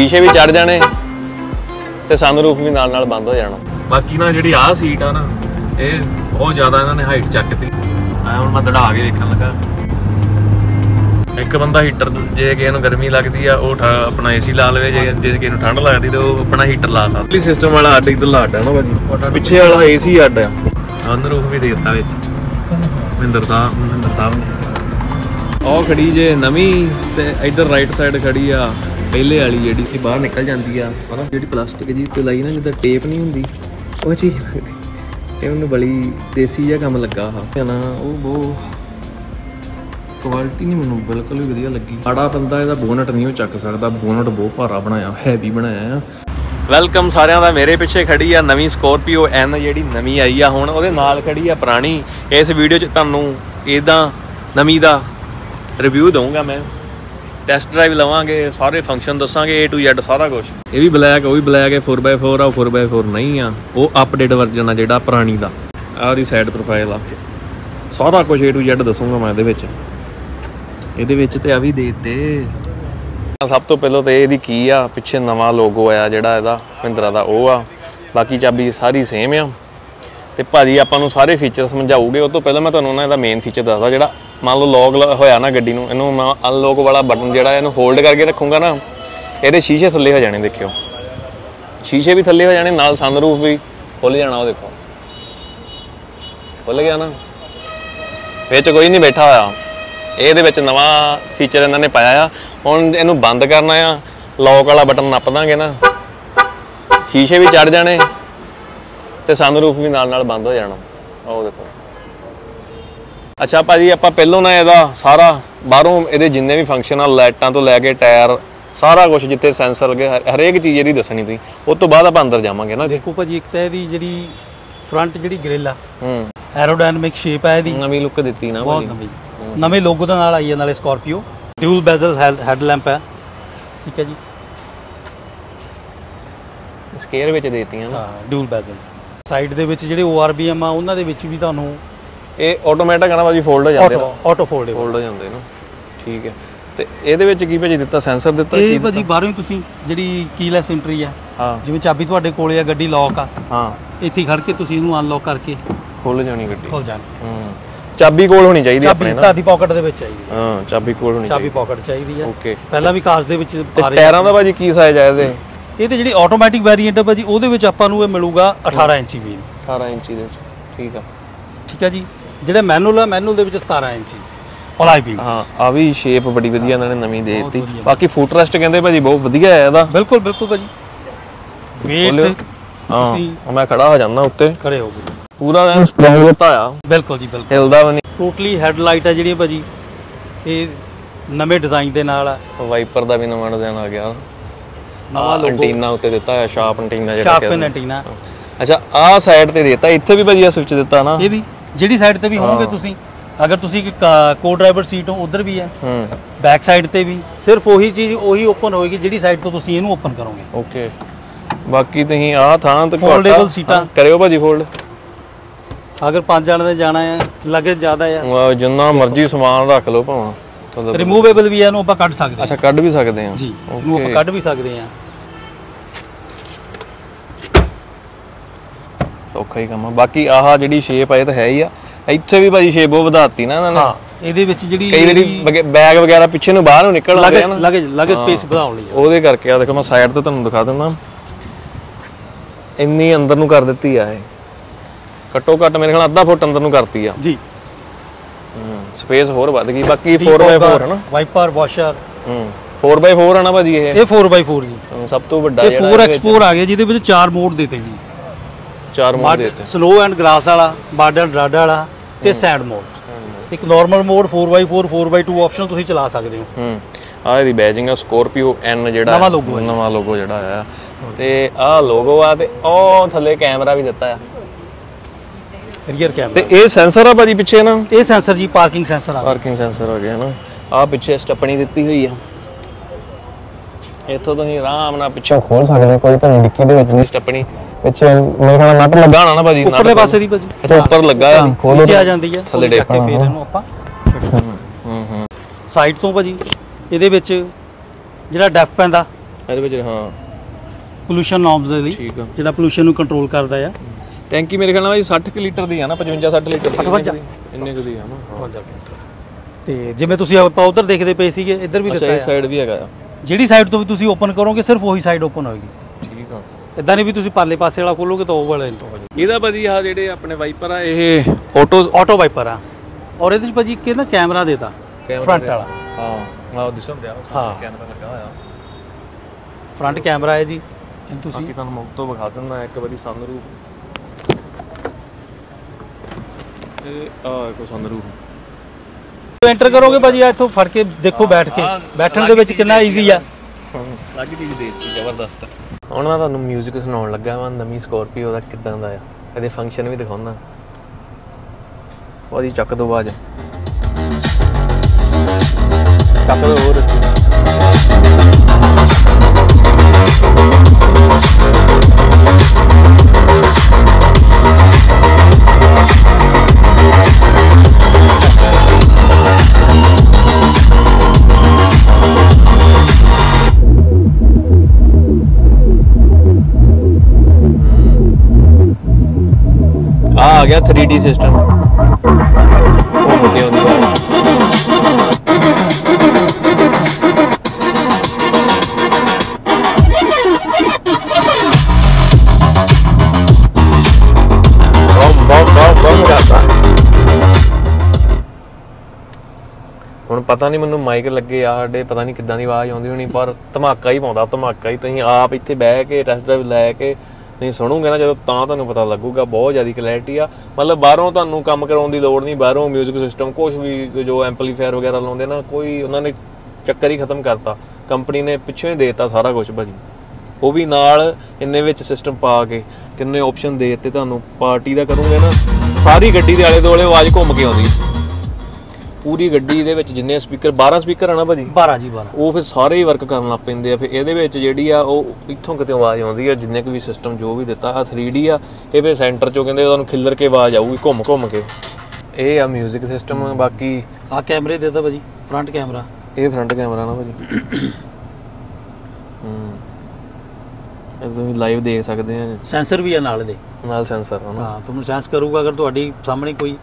ਸ਼ੀਸ਼ੇ ਵੀ ਚੜ ਜਾਣੇ ਤੇ ਸਨਰੂਫ ਵੀ ਨਾਲ ਨਾਲ ਬੰਦ ਹੋ ਜਾਣਾ। ਬਾਕੀ ਨਾ ਜਿਹੜੀ ਆਹ ਸੀਟ ਆ ਨਾ ਇਹ ਬਹੁਤ ਜ਼ਿਆਦਾ ਇਹਨਾਂ ਨੇ ਹਾਈਟ ਚੱਕਤੀ। ਆ ਹੁਣ ਮੈਂ ਦੜਾ ਕੇ ਦੇਖਣ ਲੱਗਾ। ਇੱਕ ਬੰਦਾ ਹੀਟਰ ਜੇ ਕਿਸੇ ਨੂੰ ਗਰਮੀ ਲੱਗਦੀ ਆ ਉਹ ਠਾ- ਆਪਣਾ ਏਸੀ ਲਾ ਲਵੇ ਜੇ ਜੇ ਕਿਸੇ ਨੂੰ ਠੰਡ ਲੱਗਦੀ ਤੇ ਉਹ ਆਪਣਾ ਹੀਟਰ ਲਾ ਸਕਦਾ। ਇਹ ਸਿਸਟਮ ਵਾਲਾ ਅੱਡ ਇਧਰਲਾ ਅੱਡ ਆ ਨਾ ਭਾਜੀ। ਪਿੱਛੇ ਵਾਲਾ ਏਸੀ ਅੱਡ ਆ। ਸਨਰੂਫ ਵੀ ਦੇ ਦਿੱਤਾ ਵਿੱਚ। ਮਹਿੰਦਰ ਦਾ ਮਹਿੰਦਰ ਦਾ ਉਹ ਖੜੀ ਜੇ ਨਵੀਂ ਤੇ ਇਧਰ ਰਾਈਟ ਸਾਈਡ ਖੜੀ ਆ। ਪਹਿਲੇ ਵਾਲੀ ਜਿਹੜੀ ਸੀ ਬਾਹਰ ਨਿਕਲ ਜਾਂਦੀ ਆ, ਹਨਾ, ਜਿਹੜੀ ਪਲਾਸਟਿਕ ਜੀ ਤੇ ਲਾਈ ਨਾ, ਜਿੱਦਾਂ ਟੇਪ ਨਹੀਂ ਹੁੰਦੀ, ਉਹ ਚੀਜ਼ ਲੱਗਦੀ। ਇਹ ਉਹਨੂੰ ਬੜੀ ਦੇਸੀ ਜਿਹਾ ਕੰਮ ਲੱਗਾ ਆ ਨਾ, ਉਹ ਬਹੁਤ ਕੁਆਲਿਟੀ ਨਹੀਂ ਮੈਨੂੰ ਬਿਲਕੁਲ ਵੀ ਵਧੀਆ ਲੱਗੀ। ਆੜਾ ਬੰਦਾ ਇਹਦਾ ਬੋਨਟ ਨਹੀਂ ਉਹ ਚੱਕ ਸਕਦਾ ਬੋਨਟ ਬਹੁਤ ਭਾਰਾ ਬਣਾਇਆ ਹੈਵੀ ਬਣਾਇਆ ਆ। ਵੈਲਕਮ ਸਾਰਿਆਂ ਦਾ, ਮੇਰੇ ਪਿੱਛੇ ਖੜੀ ਆ ਨਵੀਂ ਸਕੋਰਪੀਓ ਐਨ ਜਿਹੜੀ ਨਵੀਂ ਆਈ ਆ ਹੁਣ, ਉਹਦੇ ਨਾਲ ਖੜੀ ਆ ਪੁਰਾਣੀ। ਇਸ ਵੀਡੀਓ 'ਚ ਤੁਹਾਨੂੰ ਇਦਾਂ ਨਵੀਂ ਦਾ ਰਿਵਿਊ ਦਊਂਗਾ ਮੈਂ। ਟੈਸਟ ਡਰਾਈਵ ਲਵਾਂਗੇ, ਸਾਰੇ ਫੰਕਸ਼ਨ ਦੱਸਾਂਗੇ, A to Z, ਸਾਰਾ ਕੁਝ ਇਹ ਵੀ ਬਲੈਕ ਉਹ ਵੀ ਬਲੈਕ ਹੈ 4x4 ਆ 4x4 ਨਹੀਂ ਆ। ਉਹ ਅਪਡੇਟ ਵਰਜ਼ਨ ਆ ਜਿਹੜਾ ਪੁਰਾਣੀ ਦਾ। ਆਹ ਉਹਦੀ ਸਾਈਡ ਪ੍ਰੋਫਾਈਲ ਆ। ਸਾਰਾ ਕੁਝ A to Z ਦੱਸੂਗਾ ਮੈਂ ਇਹਦੇ ਵਿੱਚ। ਇਹਦੇ ਵਿੱਚ ਤੇ ਆ ਵੀ ਦੇ ਦਿੱਤੇ। ਸਭ ਤੋਂ ਪਹਿਲਾਂ ਤੇ ਇਹਦੀ ਕੀ ਆ? ਪਿੱਛੇ ਨਵਾਂ ਲੋਗੋ ਆਇਆ ਜਿਹੜਾ ਇਹਦਾ, ਮਹਿੰਦਰਾ ਦਾ, ਉਹ ਆ। ਬਾਕੀ ਚਾਬੀ ਸਾਰੀ ਸੇਮ ਆ। ਤੇ ਭਾਜੀ ਆਪਾਂ ਨੂੰ ਸਾਰੇ ਫੀਚਰ ਸਮਝਾਉਗੇ ਉਹ ਤੋਂ ਪਹਿਲਾਂ ਮੈਂ ਤੁਹਾਨੂੰ ਨਾ ਇਹਦਾ ਮੇਨ ਫੀਚਰ ਦੱਸਦਾ ਜਿਹੜਾ ਮੰਨ ਲਓ ਲੌਕ ਹੋਇਆ ਨਾ ਗੱਡੀ ਨੂੰ, ਇਹਨੂੰ ਮੈਂ ਅਨਲੌਕ ਵਾਲਾ ਬਟਨ ਜਿਹੜਾ ਇਹਨੂੰ ਹੋਲਡ ਕਰਕੇ ਰੱਖੂੰਗਾ ਨਾ, ਇਹਦੇ ਸ਼ੀਸ਼ੇ ਥੱਲੇ ਹੋ ਜਾਣੇ ਦੇਖਿਓ। ਸ਼ੀਸ਼ੇ ਵੀ ਥੱਲੇ ਹੋ ਜਾਣੇ, ਨਾਲ ਸਨਰੂਫ ਵੀ ਖੁੱਲ ਜਾਣਾ ਉਹ ਦੇਖੋ। ਖੁੱਲ ਗਿਆ ਨਾ। ਵਿੱਚ ਕੋਈ ਨਹੀਂ ਬੈਠਾ ਹੋਇਆ। ਇਹਦੇ ਵਿੱਚ ਨਵਾਂ ਫੀਚਰ ਇਹਨਾਂ ਨੇ ਪਾਇਆ ਆ। ਹੁਣ ਇਹਨੂੰ ਬੰਦ ਕਰਨਾ ਆ। ਲੌਕ ਵਾਲਾ ਬਟਨ ਨੱਪ ਦਾਂਗੇ ਨਾ। ਸ਼ੀਸ਼ੇ ਵੀ ਚੜ ਜਾਣੇ ਤੇ ਸਨਰੂਫ ਵੀ ਨਾਲ ਨਾਲ ਬੰਦ ਹੋ ਜਾਣਾ। ਉਹ ਦੇਖੋ। ਅੱਛਾ ਭਾਜੀ ਆਪਾਂ ਪਹਿਲੋਂ ਨਾ ਇਹਦਾ ਸਾਰਾ ਬਾਹਰੋਂ ਇਹਦੇ ਜਿੰਨੇ ਵੀ ਫੰਕਸ਼ਨ ਆ ਲਾਈਟਾਂ ਤੋਂ ਲੈ ਕੇ ਟਾਇਰ ਸਾਰਾ ਕੁਝ ਜਿੱਥੇ ਸੈਂਸਰ ਲੱਗੇ ਹਰ- ਹਰੇਕ ਚੀਜ਼ ਇਹਦੀ ਦੱਸਣੀ ਤੁਸੀਂ। ਉਸ ਤੋਂ ਬਾਅਦ ਆਪਾਂ ਅੰਦਰ ਜਾਵਾਂਗੇ ਨਾ ਦੇਖੋ ਭਾਜੀ ਇੱਕ ਤਾਂ ਇਹਦੀ ਜਿਹੜੀ ਫਰੰਟ ਜਿਹੜੀ ਗ੍ਰਿਲ ਆ ਹੂੰ। ਐਰੋਡਾਇਨਾਮਿਕ ਸ਼ੇਪ ਹੈ ਇਹਦੀ। ਨਵੀਂ ਲੁੱਕ ਦਿੱਤੀ ਨਾ ਬਹੁਤ ਨਵੀਂ। ਨਵੇਂ ਲੋਗੋ ਦੇ ਨਾਲ ਆਈ ਹੈ ਨਾਲੇ Scorpio dual bezel head lamp ਹੈ ਠੀਕ ਹੈ ਜੀ। ਸਕੇਅਰ ਵਿੱਚ ਦੇਤੀਆਂ ਨਾ। ਹਾਂ ਡਿਊਲ ਬੈਜ਼ਲ ਸਾਈਡ ਦੇ ਵਿੱਚ ਜਿਹੜੇ ORBM ਆ ਉਹਨਾਂ ਦੇ ਵਿੱਚ ਵੀ ਤੁਹਾਨੂੰ ਇਹ ਆਟੋਮੈਟਿਕ ਆ ਨਾ ਭਾਜੀ ਫੋਲਡ ਹੋ ਜਾਂਦੇ ਨਾ। ਆਟੋ ਫੋਲਡੇਬਲ ਫੋਲਡ ਹੋ ਜਾਂਦੇ ਨਾ। ਠੀਕ ਹੈ। ਤੇ ਇਹਦੇ ਵਿੱਚ ਕੀ ਭਾਜੀ ਦਿੱਤਾ? ਸੈਂਸਰ ਦਿੱਤਾ ਇਹ ਭਾਜੀ ਬਾਹਰੋਂ ਹੀ ਤੁਸੀਂ ਜਿਹੜੀ ਕੀਲੈਸ ਐਂਟਰੀ ਆ ਜਿਵੇਂ ਚਾਬੀ ਤੁਹਾਡੇ ਕੋਲੇ ਆ ਗੱਡੀ ਲੌਕ ਆ ਹਾਂ। ਇੱਥੇ ਖੜ ਕੇ ਤੁਸੀਂ ਇਹਨੂੰ ਅਨਲੌਕ ਕਰਕੇ ਖੁੱਲ ਜਾਣੀ ਗੱਡੀ। ਖੁੱਲ ਜਾਣੀ। ਹੂੰ। ਚਾਬੀ ਕੋਲ ਹੋਣੀ ਚਾਹੀਦੀ ਆਪਣੇ ਚਾਬੀ ਨਾ। ਤੁਹਾਡੀ ਪਾਕਟ ਦੇ ਵਿੱਚ ਚਾਹੀਦੀ ਹੈ ਚਾਬੀ ਕੋਲ ਹੋਣੀ ਚਾਬੀ ਚਾਹੀਦੀ। ਪਾਕਟ ਚਾਹੀਦੀ ਹੈ ਓਕੇ ਪਹਿਲਾਂ ਵੀ ਕਾਰਸ ਦੇ ਵਿੱਚ ਆ ਰਹੀ ਟਾਇਰਾਂ ਦਾ ਭਾਜੀ ਕੀ ਸਾਈਜ਼ ਆ ਇਹਦੇ? ਇਹ ਤੇ ਜਿਹੜੀ ਆਟੋਮੈਟਿਕ ਵੇਰੀਐਂਟ ਹੈ ਭਾਜੀ ਉਹਦੇ ਵਿੱਚ ਆਪਾਂ ਨੂੰ ਇਹ ਮਿਲੂਗਾ 18 ਇੰਚੀ ਵੀਲ 18 ਇੰਚੀ ਦੇ ਵਿੱਚ। ਠੀਕ ਆ। ਠੀਕ ਹੈ ਜੀ। ਜਿਹੜਾ ਮੈਨੂਅਲ ਹੈ ਮੈਨੂਅਲ ਦੇ ਵਿੱਚ 17 ਇੰਚੀ ਅਲਾਈ ਵੀਲ ਹਾਂ ਆ ਵੀ ਸ਼ੇਪ ਬੜੀ ਵਧੀਆ ਇਹਨਾਂ ਨੇ ਨਵੀਂ ਦੇ ਦਿੱਤੀ। ਬਾਕੀ ਫੁੱਟ ਰੈਸਟ ਕਹਿੰਦੇ ਭਾਜੀ ਬਹੁਤ ਵਧੀਆ ਹੈ ਇਹਦਾ। ਬਿਲਕੁਲ ਬਿਲਕੁਲ ਭਾਜੀ। ਵੇਟ ਹਾਂ ਮੈਂ ਖੜਾ ਹੋ ਜਾਂਦਾ ਉੱਤੇ। ਖੜੇ ਹੋ ਗਏ। ਪੂਰਾ ਐਨ ਸਟਰੋਂਗ ਦਿੱਤਾ ਆ। ਬਿਲਕੁਲ ਜੀ ਬਿਲਕੁਲ। ਹਿਲਦਾ ਵੀ ਨਹੀਂ। ਟੋਟਲੀ ਹੈਡਲਾਈਟ ਹੈ ਜਿਹੜੀ ਭਾਜੀ। ਇਹ ਨਵੇਂ ਡਿਜ਼ਾਈਨ ਦੇ ਨਾਲ ਆ। ਵਾਈਪਰ ਦਾ ਵੀ ਨਵਾਂ ਡਿਜ਼ਾਈਨ ਆ ਗਿਆ। ਨਵਾਂ ਲੋਗੋ ਐਂਟੀਨਾ ਉੱਤੇ ਦਿੱਤਾ ਹੋਇਆ ਸ਼ਾਰਪ ਐਂਟੀਨਾ ਜਿਹੜਾ ਸ਼ਾਰਪਨ ਐਂਟੀਨਾ ਅੱਛਾ ਆਹ ਸਾਈਡ ਤੇ ਦਿੱਤਾ। ਇੱਥੇ ਵੀ ਭਾਜੀ ਆ ਸਵਿਚ ਦਿੱਤਾ ਨਾ। ਇਹ ਵੀ। ਜਿਹੜੀ ਸਾਈਡ ਤੇ ਵੀ ਹੋਵੋਗੇ ਤੁਸੀਂ ਅਗਰ ਤੁਸੀਂ ਕੋ ਡਰਾਈਵਰ ਸੀਟ ਹੋ ਉਧਰ ਵੀ ਹੈ। ਹੂੰ। ਬੈਕ ਸਾਈਡ ਤੇ ਵੀ। ਸਿਰਫ ਉਹੀ ਚੀਜ਼ ਉਹੀ ਓਪਨ ਹੋਏਗੀ ਜਿਹੜੀ ਸਾਈਡ ਤੋਂ ਤੁਸੀਂ ਇਹਨੂੰ ਓਪਨ ਕਰੋਗੇ। ਓਕੇ ਬਾਕੀ ਤੁਸੀਂ ਆਹ ਥਾਂ ਤੇ। Foldable ਸੀਟਾਂ। ਹਾਂ, ਕਰਿਓ ਭਾਜੀ ਫੋਲਡ ਅਗਰ ਪੰਜ ਜਣ ਦੇ ਜਾਣਾ ਹੈ ਲਗੇਜ ਜ਼ਿਆਦਾ ਆ ਜਿੰਨਾ ਮਰਜ਼ੀ ਸਮਾਨ ਰੱਖ ਲਓ ਭਾਵੇਂ। ਰਿਮੂਵੇਬਲ ਵੀ ਹੈ ਇਹਨੂੰ ਆਪਾਂ ਕੱਢ ਸਕਦੇ ਅੱਛਾ ਕੱਢ ਵੀ ਸਕਦੇ ਹਾਂ। ਜੀ ਇਹਨੂੰ ਆਪਾਂ ਕੱਢ ਵੀ ਸਕਦੇ ਹਾਂ। ਸੌਖਾ ਹੀ ਕੰਮ ਆ। ਬਾਕੀ ਆਹ ਜਿਹੜੀ ਸ਼ੇਪ ਆ ਇਹ ਤਾਂ ਹੈ ਹੀ ਆ। ਇੱਥੇ ਵੀ ਭਾਜੀ ਸ਼ੇਪ ਉਹ ਵਧਾਤੀ ਨਾ ਇਹਨਾਂ ਨੇ। ਹਾਂ ਇਹਦੇ ਵਿੱਚ ਜਿਹੜੀ ਕਈ ਵਾਰੀ ਬੈਗ ਵਗੈਰਾ ਪਿੱਛੇ ਨੂੰ ਬਾਹਰ ਨੂੰ ਨਿਕਲ ਆਉਂਦੇ ਆ ਨਾ। ਲਗੇਜ ਲਗੇਜ ਸਪੇਸ ਵਧਾਉਣ ਲਈ। ਉਹਦੇ ਕਰਕੇ ਆ ਦੇਖੋ ਮੈਂ ਸਾਈਡ ਤੇ ਤੁਹਾਨੂੰ ਦਿਖਾ ਦਿੰਦਾ। ਇੰਨੀ ਅੰਦਰ ਨੂੰ ਕਰ ਦਿੱਤੀ ਆ ਇਹ। ਘੱਟੋ ਘੱਟ ਮੇਰੇ ਖਿਆਲ ਅੱਧਾ ਫੁੱਟ ਅੰਦਰ ਨੂੰ ਕਰਤੀ ਆ। ਜੀ। ਸਪੇਸ ਹੋਰ ਵੱਧ ਗਈ। ਬਾਕੀ 4x4 ਹੈ ਨਾ। ਵਾਈਪਰ ਵਾਸ਼ਰ ਹੂੰ 4x4 ਹੈ ਨਾ ਭਾਜੀ ਇਹ। ਇਹ 4x4 ਜੀ। ਸਭ ਤੋਂ ਵੱਡਾ ਇਹ ਜਿਹੜਾ 4x4 ਆ ਗਿਆ ਜਿਹਦੇ ਵਿੱਚ ਚਾਰ ਮੋਡ ਦਿੱਤੇ ਜੀ। ਚਾਰ ਮੋਡ ਦੇ ਦਿੱਤੇ। ਸਲੋ ਐਂਡ ਗ੍ਰਾਸ ਵਾਲਾ ਬਾਰਡਰ ਡਰਡ ਵਾਲਾ ਤੇ ਸੈਂਡ ਮੋਡ ਇੱਕ normal mode 4x4 4x2 option ਤੁਸੀਂ ਚਲਾ ਸਕਦੇ ਹੋ। ਹੂੰ। ਆ ਇਹਦੀ ਬੈਜਿੰਗ ਆ ਸਕੋਰਪੀਓ ਐਨ ਜਿਹੜਾ ਨਵਾਂ ਹੈ। ਨਵਾਂ ਲੋਗੋ ਜਿਹੜਾ ਆਇਆ ਤੇ ਆਹ ਲੋਗੋ ਆ ਤੇ ਉਹ ਥੱਲੇ ਕੈਮਰਾ ਵੀ ਦਿੱਤਾ ਆ। ਰੀਅਰ ਕੈਮਰਾ ਤੇ ਇਹ ਸੈਂਸਰ ਆ ਭਾਜੀ ਪਿੱਛੇ ਨਾ? ਇਹ ਸੈਂਸਰ ਜੀ ਪਾਰਕਿੰਗ ਸੈਂਸਰ ਆ। ਪਾਰਕਿੰਗ ਸੈਂਸਰ ਹੋ ਗਿਆ ਨਾ। ਆ ਪਿੱਛੇ ਸਟੱਪਣੀ ਦਿੱਤੀ ਹੋਈ ਆ। ਇੱਥੋਂ ਤੁਸੀਂ ਆਰਾਮ ਨਾਲ ਪਿੱਛੋਂ ਖੋਲ ਸਕਦੇ ਹੋ ਕੋਈ ਤੁਹਾਨੂੰ ਡਿੱਕੀ ਦੇ ਵਿੱਚ ਨਹੀਂ ਸਟੱਪਣੀ ਪਿੱਛੇ ਮੇਰੇ ਖਿਆਲ ਨਾਲ ਨਟ ਲੱਗਾ ਹੋਣਾ ਨਾ ਭਾਜੀ ਉੱਪਰਲੇ ਪਾਸੇ ਦੀ ਭਾਜੀ। ਅੱਛਾ ਉੱਪਰ ਲੱਗਾ ਆ ਖੋਲੋ ਨੀਚੇ ਆ ਜਾਂਦੀ ਹੈ ਥੱਲੇ ਚੱਕ ਕੇ ਫੇਰ ਇਹਨੂੰ ਆਪਾਂ ਹੂੰ ਹੂੰ ਸਾਈਡ ਤੋਂ ਭਾਜੀ ਇਹਦੇ ਵਿੱਚ ਜਿਹੜਾ ਡੈਫ ਪੈਂਦਾ ਇਹਦੇ ਵਿੱਚ ਹਾਂ। ਪੋਲੂਸ਼ਨ ਨਾਰਮਸ ਦੇ ਲਈ ਆ। ਜਿਹੜਾ ਪੋਲੂਸ਼ਨ ਨੂੰ ਕੰਟਰੋਲ ਕਰਦਾ ਆ। ਟੈਂਕੀ ਮੇਰੇ ਖਿਆਲ ਨਾਲ ਭਾਈ 60 ਕੁ ਲੀਟਰ ਦੀ ਆ ਨਾ 55 60 ਲੀਟਰ ਇੰਨੇ ਕੁ ਦੀ- ਆ ਨਾ। ਹਾਂ। ਤੇ ਜਿਵੇਂ ਤੁਸੀਂ ਆਪਾਂ ਉਧਰ ਦੇਖਦੇ ਪਏ ਸੀਗੇ ਇੱਧਰ ਵੀ ਅੱਛਾ ਦਿੱਤਾ ਇਸ ਆ। ਸਾਈਡ ਵੀ ਹੈਗਾ ਆ। ਜਿਹੜੀ ਸਾਈਡ ਤੋਂ ਵੀ ਤੁਸੀਂ ਓਪਨ ਕਰੋਗੇ ਸਿਰਫ ਉਹੀ ਸਾਈਡ ਓਪਨ ਹੋਏਗੀ। ਠੀਕ ਆ। ਇਦਾਂ ਨਹੀਂ ਵੀ ਤੁਸੀਂ ਪਾਲੇ ਪਾਸੇ ਵਾਲਾ ਖੋਲੋਗੇ ਤਾਂ ਉਹ ਵਾਲਾ ਤੋਂ ਹੋਏਗਾ ਇਹਦਾ ਭਾਜੀ ਆ ਜਿਹੜੇ ਆਪਣੇ ਵਾਈਪਰ ਆ ਇਹ ਆਟੋ ਆਟੋ ਵਾਈਪਰ ਆ। ਔਰ ਇਹਦੇ ਵਿੱਚ ਭਾਜੀ ਇੱਕ ਨਾ ਕੈਮਰਾ ਦੇਤਾ ਫਰੰਟ ਵਾਲਾ। ਹਾਂ ਆ ਦਿਸਣ ਦਿਆ ਹਾਂ। ਕੈਮਰਾ ਲੱਗਾ ਹੋਇਆ। ਫਰੰਟ ਕੈਮਰਾ ਹੈ ਜੀ। ਤੁਸੀਂ ਬਾਕੀ ਤੁਹਾਨੂੰ ਮੁੱਖ ਤੋਂ ਵਿਖਾ ਦਿੰਦਾ ਇੱਕ ਵਾਰੀ ਸਨਰੂਫ ਇਹ ਆ ਕੋ ਸਨਰੂਫ ਐਂਟਰ ਕਰੋਗੇ ਭਾਜੀ ਆ ਇੱਥੋਂ ਫੜ ਕੇ ਦੇਖੋ ਬੈਠ ਕੇ। ਬੈਠਣ ਦੇ ਵਿੱਚ ਕਿੰਨਾ ਈਜ਼ੀ ਆ। ਲੱਗ ਚੀਜ਼ ਦੇ ਦਿੱਤੀ ਜ਼ਬਰਦਸਤ। ਹੁਣ ਮੈਂ ਤੁਹਾਨੂੰ 뮤직 ਸੁਣਾਉਣ ਲੱਗਾ ਵਾਂ ਨਵੀਂ ਸਕੋਰਪੀਓ ਦਾ ਕਿਦਾਂ ਦਾ ਆ। ਇਹਦੇ ਫੰਕਸ਼ਨ ਵੀ ਦਿਖਾਉਂਦਾ ਉਹਦੀ ਚੱਕ ਦੋ ਆਵਾਜ਼। ਚੱਕ ਦੋ ਹੋਰ। ਆ ਆ ਗਿਆ 3D ਸਿਸਟਮ ਉਹ ਕੇ ਆਉਂਦੀ ਆਵਾਜ਼ ਬਮ ਬਮ ਬਮ ਬਮ ਕਰਦਾ ਹੁਣ ਪਤਾ ਨਹੀਂ ਮੈਨੂੰ ਮਾਈਕ ਲੱਗੇ ਆ ਸਾਡੇ ਪਤਾ ਨਹੀਂ ਕਿੱਦਾਂ ਦੀ ਆਵਾਜ਼ ਆਉਂਦੀ ਹੋਣੀ ਪਰ ਧਮਾਕਾ ਹੀ ਪਾਉਂਦਾ ਧਮਾਕਾ ਹੀ। ਤੁਸੀਂ ਆਪ ਇੱਥੇ ਬਹਿ ਕੇ ਟੈਸਟ ਡਰਾਈਵ ਲੈ ਕੇ ਨਹੀਂ ਸੁਣੋਗੇ ਨਾ ਜਦੋਂ ਤਾਂ ਤੁਹਾਨੂੰ ਪਤਾ ਲੱਗੂਗਾ, ਬਹੁਤ ਜ਼ਿਆਦਾ ਕਲੈਰਿਟੀ ਆ। ਮਤਲਬ ਬਾਹਰੋਂ ਤੁਹਾਨੂੰ ਕੰਮ ਕਰਾਉਣ ਦੀ ਲੋੜ ਨਹੀਂ, ਬਾਹਰੋਂ 뮤직 ਸਿਸਟਮ ਕੁਝ ਵੀ ਜੋ ਐਂਪਲੀਫਾਇਰ ਵਗੈਰਾ ਲਾਉਂਦੇ ਨਾ, ਕੋਈ ਉਹਨਾਂ ਨੇ ਚੱਕਰ ਹੀ ਖਤਮ ਕਰਤਾ। ਕੰਪਨੀ ਨੇ ਪਿੱਛੋਂ ਹੀ ਦੇਤਾ ਸਾਰਾ ਕੁਝ ਭਾਜੀ। ਉਹ ਵੀ ਨਾਲ ਇੰਨੇ ਵਿੱਚ ਸਿਸਟਮ ਪਾ ਕੇ, ਕਿੰਨੇ ਆਪਸ਼ਨ ਦੇ ਦਿੱਤੇ ਤੁਹਾਨੂੰ। ਪਾਰਟੀ ਦਾ ਕਰੋਗੇ ਨਾ, ਸਾਰੀ ਗੱਡੀ ਦੇ ਆਲੇ ਦੁਆਲੇ ਆਵਾਜ਼ ਘੁੰਮ ਕੇ ਆਉਂਦੀ। ਪੂਰੀ ਗੱਡੀ ਦੇ ਵਿੱਚ ਜਿੰਨੇ ਸਪੀਕਰ 12 ਸਪੀਕਰ ਆ ਨਾ ਭਾਜੀ? 12 ਜੀ 12 ਉਹ ਫਿਰ ਸਾਰੇ ਹੀ ਵਰਕ ਕਰਨ ਲੱਗ ਪੈਂਦੇ ਆ। ਫਿਰ ਇਹਦੇ ਵਿੱਚ ਜਿਹੜੀ ਆ ਉਹ ਇੱਥੋਂ ਕਿਤੇ ਆਵਾਜ਼ ਆਉਂਦੀ ਆ ਜਿੰਨੇ ਕੁ ਵੀ ਸਿਸਟਮ ਜੋ ਵੀ ਦਿੱਤਾ ਆ 3D ਆ। ਇਹ ਫਿਰ ਸੈਂਟਰ ਚੋਂ ਕਹਿੰਦੇ ਤੁਹਾਨੂੰ ਖਿੱਲਰ ਕੇ ਆਵਾਜ਼ ਆਊਗੀ ਘੁੰਮ ਘੁੰਮ ਕੇ। ਇਹ ਆ 뮤직 ਸਿਸਟਮ ਬਾਕੀ ਆ ਕੈਮਰੇ ਦੇਤਾ ਭਾਜੀ ਫਰੰਟ ਕੈਮਰਾ ਇਹ ਫਰੰਟ ਕੈਮਰਾ ਨਾ ਭਾਜੀ। ਹੂੰ। ਇਹ ਤੁਸੀਂ ਲਾਈਵ ਦੇਖ ਸਕਦੇ ਆ। ਸੈਂਸਰ ਵੀ ਆ ਨਾਲ ਇਹਦੇ ਨਾਲ ਸੈਂਸਰ ਹਾਂ ਤੁਹਾਨੂੰ ਸੈਂਸ ਕਰੂਗਾ ਅਗਰ ਤੁਹਾਡੀ ਸਾਹਮਣੇ ਕੋਈ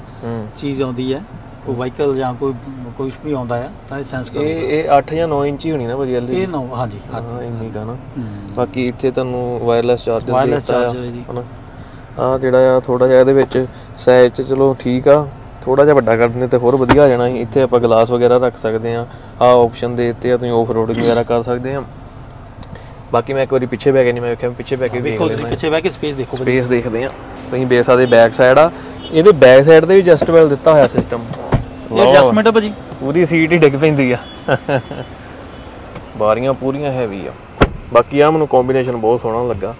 ਚੀਜ਼ ਆਉਂਦੀ ਹੈ। ਕੋਈ ਵਾਹੀਕਲ ਜਾਂ ਕੋਈ ਕੋਈ ਵੀ ਆਉਂਦਾ ਹੈ ਤਾਂ ਇਹ ਸੈਂਸ ਕਰੂਗਾ ਇਹ ਇਹ 8 ਜਾਂ 9 ਇੰਚ ਹੀ ਹੋਣੀ ਨਾ ਭਾਜੀ LED ਇਹ ਨਾ ਹਾਂਜੀ ਹਾਂ ਇੰਨੀ ਕਾ ਨਾ। ਬਾਕੀ ਇੱਥੇ ਤੁਹਾਨੂੰ ਵਾਇਰਲੈਸ ਚਾਰਜਰ charger ਹੈ ਜੀ। ਆ ਜਿਹੜਾ ਆ ਥੋੜਾ ਜਿਹਾ ਇਹਦੇ ਵਿੱਚ ਸਾਈਜ਼ ਚ ਚਲੋ ਠੀਕ ਆ ਥੋੜਾ ਜਿਹਾ ਵੱਡਾ ਕਰ ਦਿੰਦੇ ਤੇ ਹੋਰ ਵਧੀਆ ਆ ਜਾਣਾ ਸੀ। ਇੱਥੇ ਆਪਾਂ ਗਲਾਸ ਵਗੈਰਾ ਰੱਖ ਸਕਦੇ ਆ ਆ ਆਪਸ਼ਨ ਦੇ ਦਿੱਤੇ ਆ ਤੁਸੀਂ ਆਫ ਰੋਡਿੰਗ ਵਗੈਰਾ ਕਰ ਸਕਦੇ ਆ। ਬਾਕੀ ਮੈਂ ਇੱਕ ਵਾਰੀ ਪਿੱਛੇ ਬੈ ਕੇ ਨਹੀਂ ਮੈਂ ਵੇਖਿਆ ਪਿੱਛੇ ਬੈ ਕੇ ਵੇਖ ਲੈਣਾ ਪਿੱਛੇ ਬਹਿ ਕੇ ਸਪੇਸ ਦੇਖੋ ਸਪੇਸ ਦੇਖਦੇ ਆ। ਤੁਸੀਂ ਬੇਸਾ ਦੇ ਬੈਕ ਸਾਈਡ ਆ। ਇਹਦੇ ਬੈਕ ਸਾਈਡ ਤੇ ਵੀ ਐਡਜਸਟੇਬਲ ਦਿੱਤਾ ਹੋਇਆ ਸਿਸਟਮ ਇਹ ਐਡਜਸਟਮੈਂਟ ਹੈ ਭਾਜੀ। ਪੂਰੀ ਸੀਟ ਹੀ ਡਿੱਗ ਪੈਂਦੀ ਆ। ਬਾਰੀਆਂ ਪੂਰੀਆਂ ਹੈਵੀ ਆ। ਬਾਕੀ ਆ ਮੈਨੂੰ ਕੰਬੀਨੇਸ਼ਨ ਬਹੁਤ ਸੋਹਣਾ ਲੱਗਾ।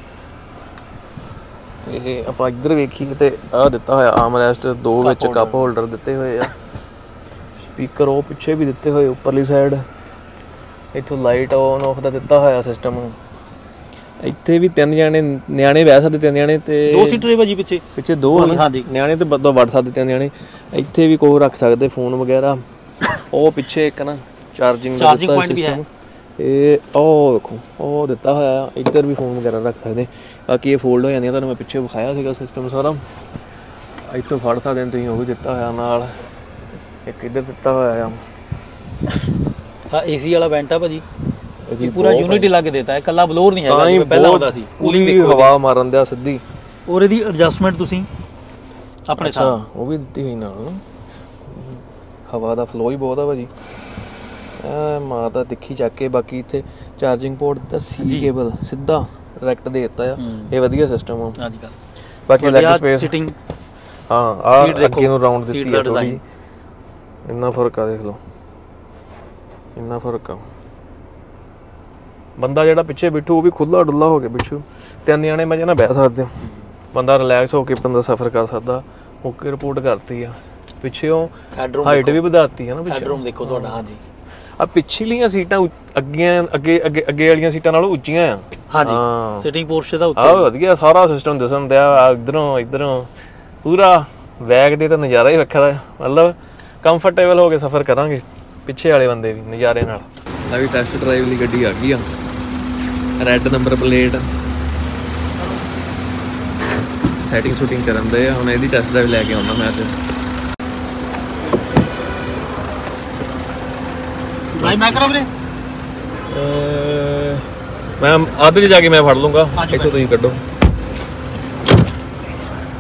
ਤੇ ਆਪਾਂ ਇੱਧਰ ਵੇਖੀਏ ਤੇ ਆ ਦਿੱਤਾ ਹੋਇਆ ਆਰਮਰੈਸਟ ਦੋ ਵਿੱਚ ਕੱਪ ਹੋਲਡਰ ਦਿੱਤੇ ਹੋਏ ਆ। ਸਪੀਕਰ ਉਹ ਪਿੱਛੇ ਵੀ ਦਿੱਤੇ ਹੋਏ ਉੱਪਰਲੀ ਸਾਈਡ ਇੱਥੋਂ ਲਾਈਟ ਔਨ ਆਫ ਦਾ ਦਿੱਤਾ ਹੋਇਆ ਸਿਸਟਮ ਇੱਥੇ ਵੀ ਤਿੰਨ ਜਾਣੇ ਨਿਆਣੇ ਬਹਿ ਸਕਦੇ ਤਿੰਨ ਜਾਣੇ ਤੇ ਦੋ ਸੀਟਰ ਹੈ ਭਾਜੀ ਪਿੱਛੇ। ਪਿੱਛੇ ਦੋ ਹਨ। ਹਾਂਜੀ। ਨਿਆਣੇ ਤੇ ਬੱਦਾ ਵੜ ਸਕਦੇ ਤੇ ਨਿਆਣੇ ਇੱਥੇ ਵੀ ਕੋਈ ਰੱਖ ਸਕਦੇ ਫੋਨ ਵਗੈਰਾ। ਉਹ ਪਿੱਛੇ ਇੱਕ ਨਾ ਚਾਰਜਿੰਗ point ਵੀ ਹੈ। ਇਹ ਉਹ ਦੇਖੋ ਉਹ ਦਿੱਤਾ ਹੋਇਆ। ਇੱਧਰ ਵੀ ਫੋਨ ਵਗੈਰਾ ਰੱਖ ਸਕਦੇ। ਬਾਕੀ ਇਹ ਫੋਲਡ ਹੋ ਜਾਂਦੀਆਂ ਤੁਹਾਨੂੰ ਮੈਂ ਪਿੱਛੇ ਵਿਖਾਇਆ ਸੀਗਾ ਸਿਸਟਮ ਸਾਰਾ। ਇੱਥੋਂ ਫੜ ਸਕਦੇ ਨੇ ਤੁਸੀਂ ਉਹ ਵੀ ਦਿੱਤਾ ਹੋਇਆ ਨਾਲ। ਇੱਕ ਇੱਧਰ ਦਿੱਤਾ ਹੋਇਆ ਆ। ਆ ਏਸੀ ਵਾਲਾ ਵੈਂਟ ਆ ਭਾਜੀ। ਜੀ ਇਹ ਪੂਰਾ ਯੂਨਿਟ ਹੀ ਲੱਗ ਦੇਤਾ ਹੈ ਕੱਲਾ ਬਲੋਰ ਨਹੀਂ ਹੈਗਾ ਹੀ ਜਿਵੇਂ ਪਹਿਲਾਂ ਹੁੰਦਾ ਸੀ ਕੂਲਿੰਗ ਦੇਖੋ। ਹਵਾ ਮਾਰਨ ਦਿਆ ਸਿੱਧੀ। ਔਰ ਇਹਦੀ ਐਡਜਸਟਮੈਂਟ ਤੁਸੀਂ ਆਪਣੇ ਅੱਛਾ ਉਹ ਵੀ ਦਿੱਤੀ ਹੋਈ ਨਾਲ। ਹਵਾ ਦਾ ਫਲੋ ਹੀ ਬਹੁਤ ਆ ਭਾਜੀ। ਆ ਮਾਤਾ ਦੇਖੀ ਚੱਕ ਕੇ ਬਾਕੀ ਇੱਥੇ ਚਾਰਜਿੰਗ ਪੋਰਟ ਦਾ ਸੀ ਕੇਬਲ ਸਿੱਧਾ ਡਾਇਰੈਕਟ ਦੇ ਦਿੱਤਾ ਆ। ਇਹ ਵਧੀਆ ਸਿਸਟਮ ਆ। ਹਾਂਜੀ ਗੱਲ। ਬਾਕੀ ਲੈਗ ਸਪੇਸ ਸਿਟਿੰਗ ਹਾਂ ਆ ਅੱਗੇ ਨੂੰ ਰਾਉਂਡ ਦਿੱਤੀ ਆ ਥੋੜੀ। ਇੰਨਾ ਫ਼ਰਕ ਆ ਦੇਖ ਲਓ। ਇੰਨਾ ਫ਼ਰਕ ਆ। ਬੰਦਾ ਜਿਹੜਾ ਪਿੱਛੇ ਬੈਠੂ ਉਹ ਵੀ ਖੁੱਲਾ ਡੁੱਲਾ ਹੋ ਕੇ ਪਿੱਛੂ ਤਿੰਨ ਜਣੇ ਮਜੇ ਨਾਲ ਬਹਿ ਸਕਦੇ ਆ ਬੰਦਾ ਰਿਲੈਕਸ ਹੋ ਕੇ ਬੰਦਾ ਸਫ਼ਰ ਕਰ ਸਕਦਾ। ਓਕੇ ਰਿਪੋਰਟ ਕਰਤੀ ਆ। ਪਿੱਛੇੋਂ ਹੈਡਰੂਮ ਹਾਈਟ ਵੀ ਵਧਾਤੀ ਆ ਨਾ ਪਿੱਛੇ। ਹੈਡਰੂਮ ਦੇਖੋ ਤੁਹਾਡਾ ਹਾਂਜੀ। ਆ ਪਿਛਲੀਆਂ ਸੀਟਾਂ ਉੱਚ- ਅੱਗੀਆਂ ਅੱਗੇ ਅੱਗੇ ਅੱਗੇ ਵਾਲੀਆਂ ਸੀਟਾਂ ਨਾਲੋਂ ਉੱਚੀਆਂ ਆ। ਹਾਂਜੀ। ਹਾਂ। ਸਿਟਿੰਗ ਪੋਰਸ਼ਨ ਦਾ ਆ। ਉੱਤੇ ਵਧੀਆ ਸਾਰਾ ਸਿਸਟਮ ਦਿਸਣ ਦਿਆ। ਇਧਰੋਂ ਇਧਰੋਂ। ਪੂਰਾ ਬੈਗ ਦੇ ਤਾਂ ਨਜ਼ਾਰਾ ਹੀ ਵੱਖਰਾ ਹੈ ਮਤਲਬ ਕੰਫਰਟੇਬਲ ਹੋ ਕੇ ਸਫ਼ਰ ਕਰਾਂਗੇ। ਪਿੱਛੇ ਵਾਲੇ ਬੰਦੇ ਵੀ ਨਜ਼ਾਰੇ ਨਾਲ। ਆ ਵੀ ਟੈਸਟ ਡਰਾਈਵ ਲਈ ਗੱਡੀ ਆ ਗਈ ਆ। Red number plate setting shooting ਕਰਨ ਦੇ ਹੁਣ ਇਹਦੀ ਟੈਸਟ ਡਰਾਈਵ ਲੈ ਕੇ ਆਉਣਾ ਮੈਂ ਅੱਜ। ਭਾਈ ਮੈਂ ਕਰਾਂ ਵੀਰੇ? ਮੈਂ ਆਧੇ ਜਾ ਕੇ ਮੈਂ ਫੜ ਲੂੰਗਾ। ਇੱਥੋਂ ਤੁਸੀਂ ਕੱਢੋ।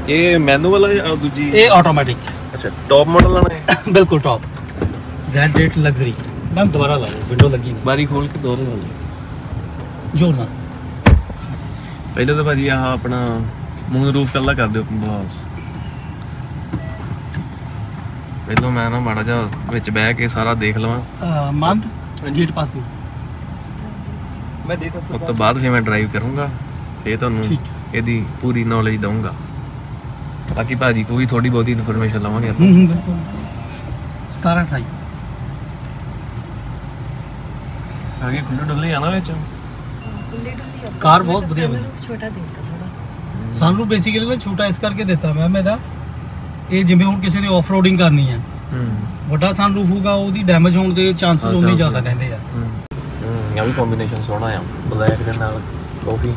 ਇਹ ਮੈਨੂਅਲ ਹੈ ਜਾਂ ਦੂਜੀ? ਇਹ ਆਟੋਮੈਟਿਕ ਅੱਛਾ ਟੌਪ ਮਾਡਲ ਆਣਾ ਹੈ। ਬਿਲਕੁਲ ਟੌਪ Z8 ਲਗਜ਼ਰੀ ਮੈਮ ਦੁਬਾਰਾ ਲਾ ਲਓ ਵਿੰਡੋ ਲੱਗੀ ਨਹੀਂ। ਬਾਰੀ ਖੋਲ ਕੇ ਦੋ ਲਾ ਲਓ ਜੋਰ ਨਾਲ ਪਹਿਲਾਂ ਤਾਂ ਭਾਜੀ ਆਹ ਆਪਣਾ ਮੂਨ ਰੂਫ ਕੱਲਾ ਕਰ ਦਿਓ ਬਸ ਪਹਿਲਾਂ ਮੈਂ ਨਾ ਮਾੜਾ ਜਿਹਾ ਵਿੱਚ ਬਹਿ ਕੇ ਸਾਰਾ ਦੇਖ ਲਵਾਂ। ਮਾਨ ਗੇਟ ਪਾਸ ਦੀ। ਮੈਂ ਦੇਖ ਉਸ ਤੋਂ ਬਾਅਦ ਫਿਰ ਮੈਂ ਡਰਾਈਵ ਕਰੂੰਗਾ ਫੇਰ ਤੁਹਾਨੂੰ ਠੀਕ। ਇਹਦੀ ਪੂਰੀ ਨੌਲੇਜ ਦਊਂਗਾ। ਬਾਕੀ ਭਾਜੀ ਕੋਈ ਥੋੜੀ ਬਹੁਤੀ ਇਨਫੋਰਮੇਸ਼ਨ ਲਵਾਂਗੇ ਆਪਾਂ। ਹੂੰ ਹੂੰ ਬਿਲਕੁਲ। 17 28 ਅੱਗੇ ਖੁੱਲੇ ਡੁੱਲੇ ਆਣਾ ਵਿੱਚ। ਕਾਰ ਬਹੁਤ ਵਧੀਆ ਬਣੀ ਛੋਟਾ ਦੇ ਦਿੱਤਾ ਥੋੜਾ ਸਾਨੂੰ ਬੇਸਿਕਲੀ ਨਾ ਛੋਟਾ ਇਸ ਕਰਕੇ ਦਿੱਤਾ ਮੈਂ ਇਹਦਾ ਇਹ ਜਿਵੇਂ ਹੁਣ ਕਿਸੇ ਨੇ ਆਫ ਰੋਡਿੰਗ ਕਰਨੀ ਆ ਹੂੰ। ਵੱਡਾ ਸਨਰੂਫ ਹੋਊਗਾ ਉਹਦੀ ਡੈਮੇਜ ਹੋਣ ਦੇ ਚਾਂਸਸ ਉਨੇ chances ਜ਼ਿਆਦਾ ਰਹਿੰਦੇ ਆ। ਹੂੰ। ਇਹ ਵੀ ਕੰਬੀਨੇਸ਼ਨ ਸੋਹਣਾ ਆ। ਬਲੈਕ ਦੇ ਨਾਲ ਕਾਫੀ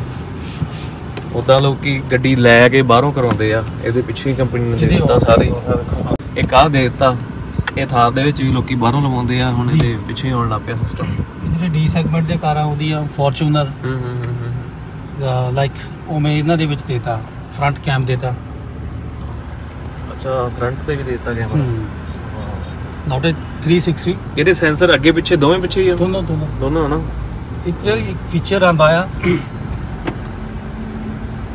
ਉਦਾਂ ਲੋਕੀ ਗੱਡੀ ਲੈ ਕੇ ਬਾਹਰੋਂ ਕਰਾਉਂਦੇ ਆ ਇਹਦੇ ਪਿੱਛੇ ਹੀ ਕੰਪਨੀ ਨੇ ਦੇ ਇਹਦੇ ਦਿੱਤਾ ਸਾਰੇ। ਇੱਕ ਆਹ ਦੇ ਦਿੱਤਾ। ਇਹ ਥਾਰ ਦੇ ਵਿੱਚ ਵੀ ਲੋਕੀ ਬਾਹਰੋਂ ਲਵਾਉਂਦੇ ਆ ਹੁਣ ਇਹਦੇ ਪਿੱਛੇ ਹੀ ਆਉਣ ਲੱਗ ਪਿਆ ਸਿਸਟਮ ਇਹ ਜਿਹੜੇ ਡੀ ਸੈਗਮੈਂਟ ਦੇ ਕਾਰਾਂ ਆਉਂਦੀਆਂ ਫੋਰਚੂਨਰ ਹੂੰ ਹੂੰ ਹੂੰ ਲਾਈਕ ਉਵੇਂ ਇਹਨਾਂ ਦੇ ਵਿੱਚ ਦੇਤਾ ਫਰੰਟ ਕੈਮ ਦੇਤਾ। ਅੱਛਾ ਫਰੰਟ ਤੇ ਵੀ ਦਿੱਤਾ ਕੈਮਰਾ ਨਾਟ ਅ 360 ਇਹਦੇ ਸੈਂਸਰ ਅੱਗੇ ਪਿੱਛੇ ਦੋਵੇਂ ਪਿੱਛੇ ਹੀ ਆ? ਦੋਨੋਂ ਦੋਨੋਂ। ਦੋਨੋਂ ਹਨਾ ਇੱਕ ਜਿਹੜਾ ਇੱਕ ਫੀਚਰ ਆਂਦਾ ਆ।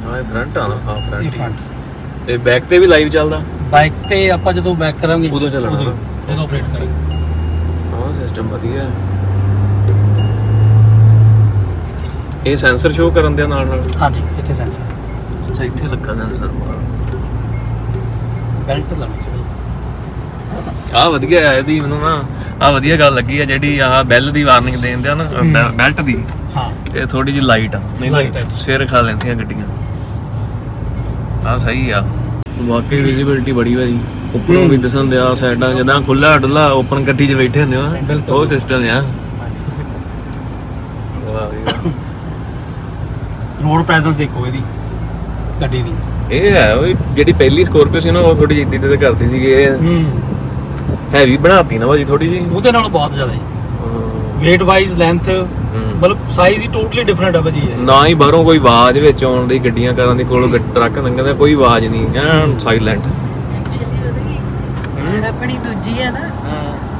ਹਾਂ ਫਰੰਟ ਆ ਨਾ? ਹਾਂ ਇਹ ਫਰੰਟ ਫਰੰਟ ਤੇ ਬੈਕ ਤੇ ਵੀ ਲਾਈਵ ਚੱਲਦਾ? ਬਾਈਕ ਤੇ ਆਪਾਂ ਜਦੋਂ ਬੈਕ ਕਰਾਂਗੇ ਉਦੋਂ ਚੱਲਣਾ ਨਾ। ਜਦੋਂ ਆਪਰੇਟ ਕਰਾਂਗੇ। ਹਾਂ ਸਿਸਟਮ ਵਧੀਆ ਹੈ। ਇਹ ਸੈਂਸਰ ਸ਼ੋ ਕਰਨ ਦੇ ਨਾਲ ਨਾਲ? ਹਾਂਜੀ ਇੱਥੇ ਸੈਂਸਰ ਅੱਛਾ ਇੱਥੇ ਲੱਗਾ ਸੈਂਸਰ ਬੈਲਟ ਲਾਉਣੀ ਸੀ ਆ ਵਧੀਆ ਆ ਇਹਦੀ ਮੈਨੂੰ ਨਾ ਆ ਵਧੀਆ ਗੱਲ ਲੱਗੀ ਆ ਜਿਹੜੀ ਆ ਬੈਲ ਦੀ ਵਾਰਨਿੰਗ ਦੇਂਦੇ ਆ ਨਾ ਬੈਲਟ ਦੀ। ਹਾਂ। ਇਹ ਥੋੜੀ ਜਿਹੀ ਲਾਈਟ ਆ। ਨਹੀਂ। ਸਿਰ ਖਾ ਲੈਂਦੀਆਂ ਗੱਡੀਆਂ। ਆ ਸਹੀ ਆ। ਵਾਕਈ ਵਿਜ਼ਿਬਿਲਟੀ ਬੜੀ ਵਾਰੀ ਉੱਪਰੋਂ ਵੀ ਦਿਸਣ ਦਿਆ ਸਾਈਡਾਂ ਜਦਾਂ ਖੁੱਲਾ ਡੁੱਲਾ ਓਪਨ ਗੱਡੀ 'ਚ ਬੈਠੇ ਹੁੰਦੇ ਆ। ਉਹ ਸਿਸਟਮ ਆ ਵਾਹ ਵੀ ਵਾਹ। ਰੋਡ ਪ੍ਰੈਜ਼ੈਂਸ ਦੇਖੋ ਇਹਦੀ। ਗੱਡੀ ਦੀ। ਇਹ ਹੈ ਉਹ ਜਿਹੜੀ ਪਹਿਲੀ ਸਕੋਰਪੀਓ ਸੀ ਨਾ ਉਹ ਥੋੜੀ ਜਿਹੀ ਇੱਦੀ ਤੇ ਕਰਦੀ ਸੀਗੀ ਇਹ। ਹੂੰ। ਹੈਵੀ ਬਣਾਤੀ ਨਾ ਭਾਜੀ ਥੋੜੀ ਜੀ ਉਹਦੇ ਨਾਲੋਂ ਬਹੁਤ ਜ਼ਿਆਦਾ। ਹੈ। weight ਵਾਈਜ਼ ਲੈਂਥ ਮਤਲਬ ਸਾਈਜ਼ ਹੀ ਟੋਟਲੀ ਡਿਫਰੈਂਟ ਹੈ ਭਾਜੀ ਇਹ। ਨਾ ਹੀ ਬਾਹਰੋਂ ਕੋਈ ਆਵਾਜ਼ ਵਿੱਚ ਆਉਣ ਦੀ ਗੱਡੀਆਂ ਕਾਰਾਂ ਦੀ ਕੋਲੋਂ ਗੱਡ- ਟਰੱਕ ਲੰਘਦਾ ਕੋਈ ਆਵਾਜ਼ ਨਹੀਂ ਐਨ ਸਾਇਲੈਂਟ ਐਕਚੁਅਲੀ ਉਹਦਾ ਕੀ ਯਾਰ ਆਪਣੀ ਦੂਜੀ ਆ ਨਾ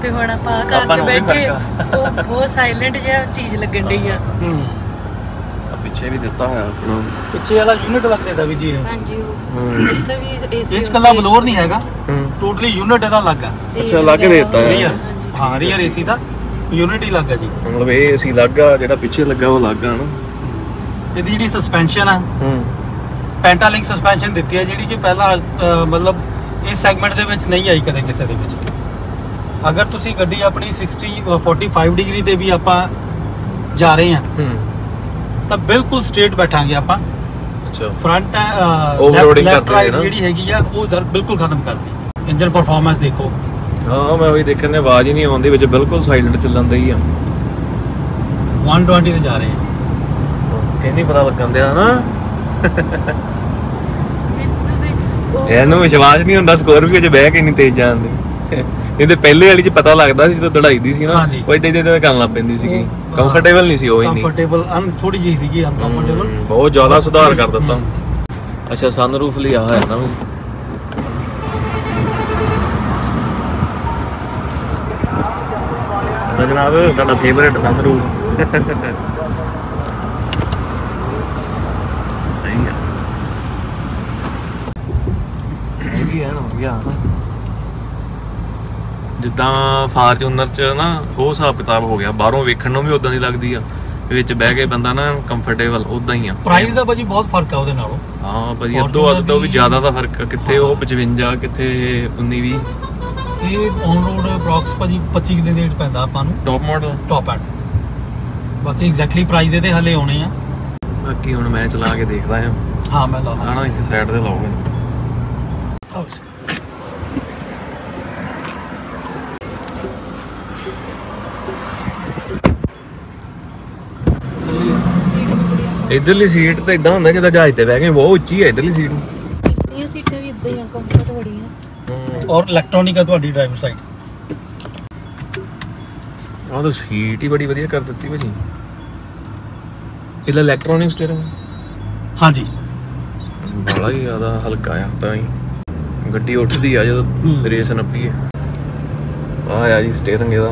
ਤੇ ਹੁਣ ਆਪਾਂ ਕਾਰ ਆਪਾਂ 'ਚ ਨੂੰ ਉਹੀ ਬੈਠੇ ਫ਼ਰਕ ਉਹ ਬਹੁਤ ਸਾਇਲੈਂਟ ਜਿਹਾ ਚੀਜ਼ ਲੱਗਣ ਡਈ ਆ। ਹੂੰ। ਪਿੱਛੇ ਵੀ ਦਿੱਤਾ ਹੋਇਆ। ਆਪਣਾ ਪਿੱਛੇ ਵਾਲਾ ਯੂਨਿਟ ਲੱਗ ਦੇਦਾ ਵੀ ਜੀ। ਹਾਂਜੀ ਉਹ ਹੂੰ। ਇੱਥੇ ਵੀ ਏਸੀ ਇਹ ਚ ਕੱਲਾ ਬਲੋਰ ਨਹੀਂ ਹੈਗਾ। ਟੋਟਲੀ ਯੂਨਿਟ ਇਹਦਾ ਲੱਗ ਆ। ਅੱਛਾ, ਅਲੱਗ ਦੇ ਦਿੱਤਾ ਹੈ। ਹਾਂ ਰੀਅਰ ਏਸੀ ਦਾ ਯੂਨਿਟ ਹੀ ਲੱਗ ਆ ਜੀ। ਮਤਲਬ ਇਹ ਅਸੀਂ ਲੱਗਾ ਜਿਹੜਾ ਪਿੱਛੇ ਲੱਗਾ ਉਹ ਲੱਗਾ ਨਾ। ਇਹਦੀ ਜਿਹੜੀ ਸਸਪੈਂਸ਼ਨ ਆ ਹੂੰ। ਪੈਂਟਾਲਿੰਕ ਸਸਪੈਂਸ਼ਨ ਦਿੱਤੀ ਹੈ ਜਿਹੜੀ ਕਿ ਪਹਿਲਾਂ ਮਤਲਬ ਇਸ ਸੈਗਮੈਂਟ ਦੇ ਵਿੱਚ ਨਹੀਂ ਆਈ ਕਦੇ ਕਿਸੇ ਦੇ ਵਿੱਚ। ਅਗਰ ਤੁਸੀਂ ਗੱਡੀ ਆਪਣੀ 60 ਅ, 45 ਡਿਗਰੀ ਤੇ ਵੀ ਆਪਾਂ ਜਾ ਰਹੇ ਹਾਂ ਹੂੰ। ਤਾਂ ਬਿਲਕੁਲ ਸਟ੍ਰੇਟ ਬੈਠਾਂਗੇ ਆਪਾਂ। ਅੱਛਾ। ਫਰੰਟ ਲੈਫਟ ਕਰਦੇ ਨੇ ਨਾ। ਜਿਹੜੀ ਹੈਗੀ ਆ ਉਹ ਜ਼ਰ ਬਿਲਕੁਲ ਖਤਮ ਕਰਦੀ ਇੰਜਨ ਪਰਫਾਰਮੈਂਸ ਦੇਖੋ। ਹਾਂ ਮੈਂ ਉਹੀ ਦੇਖਣ ਦੇ ਆਵਾਜ਼ ਹੀ ਨਹੀਂ ਆਉਂਦੀ ਵਿੱਚ ਬਿਲਕੁਲ ਸਾਇਲੈਂਟ ਚੱਲਣ ਦੀ ਆ। 120 ਤੇ ਜਾ ਰਹੇ ਹਾਂ ਕਹਿੰਦੀ ਪਤਾ ਲੱਗਣ ਦਿਆ ਨਾ। ਇਹਨੂੰ ਵਿਸ਼ਵਾਸ ਨਹੀਂ ਹੁੰਦਾ ਸਕੋਰਪੀਓ 'ਚ ਬਹਿ ਕੇ ਨਹੀਂ ਤੇਜ਼ ਜਾਂਦੇ ਇਹਦੇ ਪਹਿਲੇ ਵਾਲੀ 'ਚ ਪਤਾ ਲੱਗਦਾ ਸੀ ਜਦੋਂ ਦੜਾਈਦੀ ਸੀ ਨਾ ਹਾਂਜੀ। ਉਹ ਇਦਾਂ ਇਦਾਂ ਕਰਨ ਲੱਗ ਪੈਂਦੀ ਸੀਗੀ। ਕੰਫਰਟੇਬਲ ਨਹੀਂ ਸੀ ਉਹ ਇੰਨੀ। ਕੰਫਰਟੇਬਲ ਅਨ ਥੋੜੀ ਜਿਹੀ ਸੀਗੀ ਅਨਕੰਫਰਟੇਬਲ ਹਮ, ਬਹੁਤ ਜ਼ਿਆਦਾ ਸੁਧਾਰ ਕਰ ਦਿੱਤਾ। ਅੱਛਾ ਸਨਰੂਫ ਲਈ ਆ ਹੈ ਨਾ ਵੀ। ਤਾਂ ਜਨਾਬ ਤੁਹਾਡਾ ਫੇਵਰੇਟ ਸਨਰੂਫ ਸਹੀ ਆ ਇਹ ਵੀ ਹੈ ਨਾ ਵਧੀਆ ਨਾ ਜਿੱਦਾਂ ਫਾਰਚੂਨਰ ਚ ਨਾ ਉਹ ਹਿਸਾਬ ਕਿਤਾਬ ਹੋ ਗਿਆ ਬਾਹਰੋਂ ਵੇਖਣ ਨੂੰ ਵੀ ਉਦਾਂ ਦੀ ਲੱਗਦੀ ਆ ਵਿੱਚ ਬਹਿ ਕੇ ਬੰਦਾ ਨਾ ਕੰਫਰਟੇਬਲ ਉਦਾਂ ਹੀ ਆ। ਪ੍ਰਾਈਸ ਦਾ ਭਾਜੀ ਬਹੁਤ ਫ਼ਰਕ ਆ ਉਹਦੇ ਨਾਲੋਂ। ਹਾਂ ਭਾਜੀ ਅੱਧੋ ਅੱਧ ਤੋਂ ਵੀ ਜ਼ਿਆਦਾ ਦਾ ਫ਼ਰਕ ਆ ਕਿੱਥੇ ਉਹ 55 ਕਿੱਥੇ 19 20 ਇਹ ਔਨ ਰੋਡ ਅਪਰੋਕਸ ਭਾਜੀ 25 ਦੇ ਰੇਟ ਪੈਂਦਾ ਆਪਾਂ ਨੂੰ। ਟੌਪ ਮਾਡਲ ਟੌਪ ਐਂਡ ਬਾਕੀ ਐਗਜ਼ੈਕਟਲੀ ਪ੍ਰਾਈਸ ਇਹਦੇ ਹਲੇ ਆਉਣੇ ਆ। ਬਾਕੀ ਹੁਣ ਮੈਂ ਚਲਾ ਕੇ ਦੇਖਦਾ ਆ। ਹਾਂ ਮੈਂ ਲਾਉਣਾ ਆਣਾ ਇੱਥੇ ਸਾਈਡ ਤੇ ਲਾਓਗੇ ਇਧਰਲੀ ਸੀਟ ਤਾਂ ਇਦਾਂ ਹੁੰਦਾ ਜਿੱਦਾਂ ਜਹਾਜ਼ ਤੇ ਬਹਿ ਗਏ ਬਹੁਤ ਉੱਚੀ ਹੈ ਇਧਰਲੀ ਸੀਟ ਇਹ ਸੀਟਾਂ ਵੀ ਇਦਾਂ ਹੀ ਆ ਕੰਫਰਟ ਬੜੀਆਂ ਔਰ ਇਲੈਕਟ੍ਰੋਨਿਕ ਆ ਤੁਹਾਡੀ ਡਰਾਈਵਰ ਸਾਈਡ ਆਹ ਤਾਂ ਸੀਟ ਹੀ ਬੜੀ ਵਧੀਆ ਕਰ ਦਿੱਤੀ ਭਾਜੀ। ਇਹਦਾ ਇਲੈਕਟ੍ਰੋਨਿਕ ਸਟੀਅਰਿੰਗ ਹਾਂਜੀ। ਬੜਾ ਹੀ ਜ਼ਿਆਦਾ ਹਲਕਾ ਆ ਤਾਂ ਹੀ। ਗੱਡੀ ਉੱਠਦੀ ਆ ਜਦੋਂ। ਰੇਸ ਨੱਪੀਏ। ਆ ਆ ਜੀ ਸਟੀਅਰਿੰਗ ਇਹਦਾ।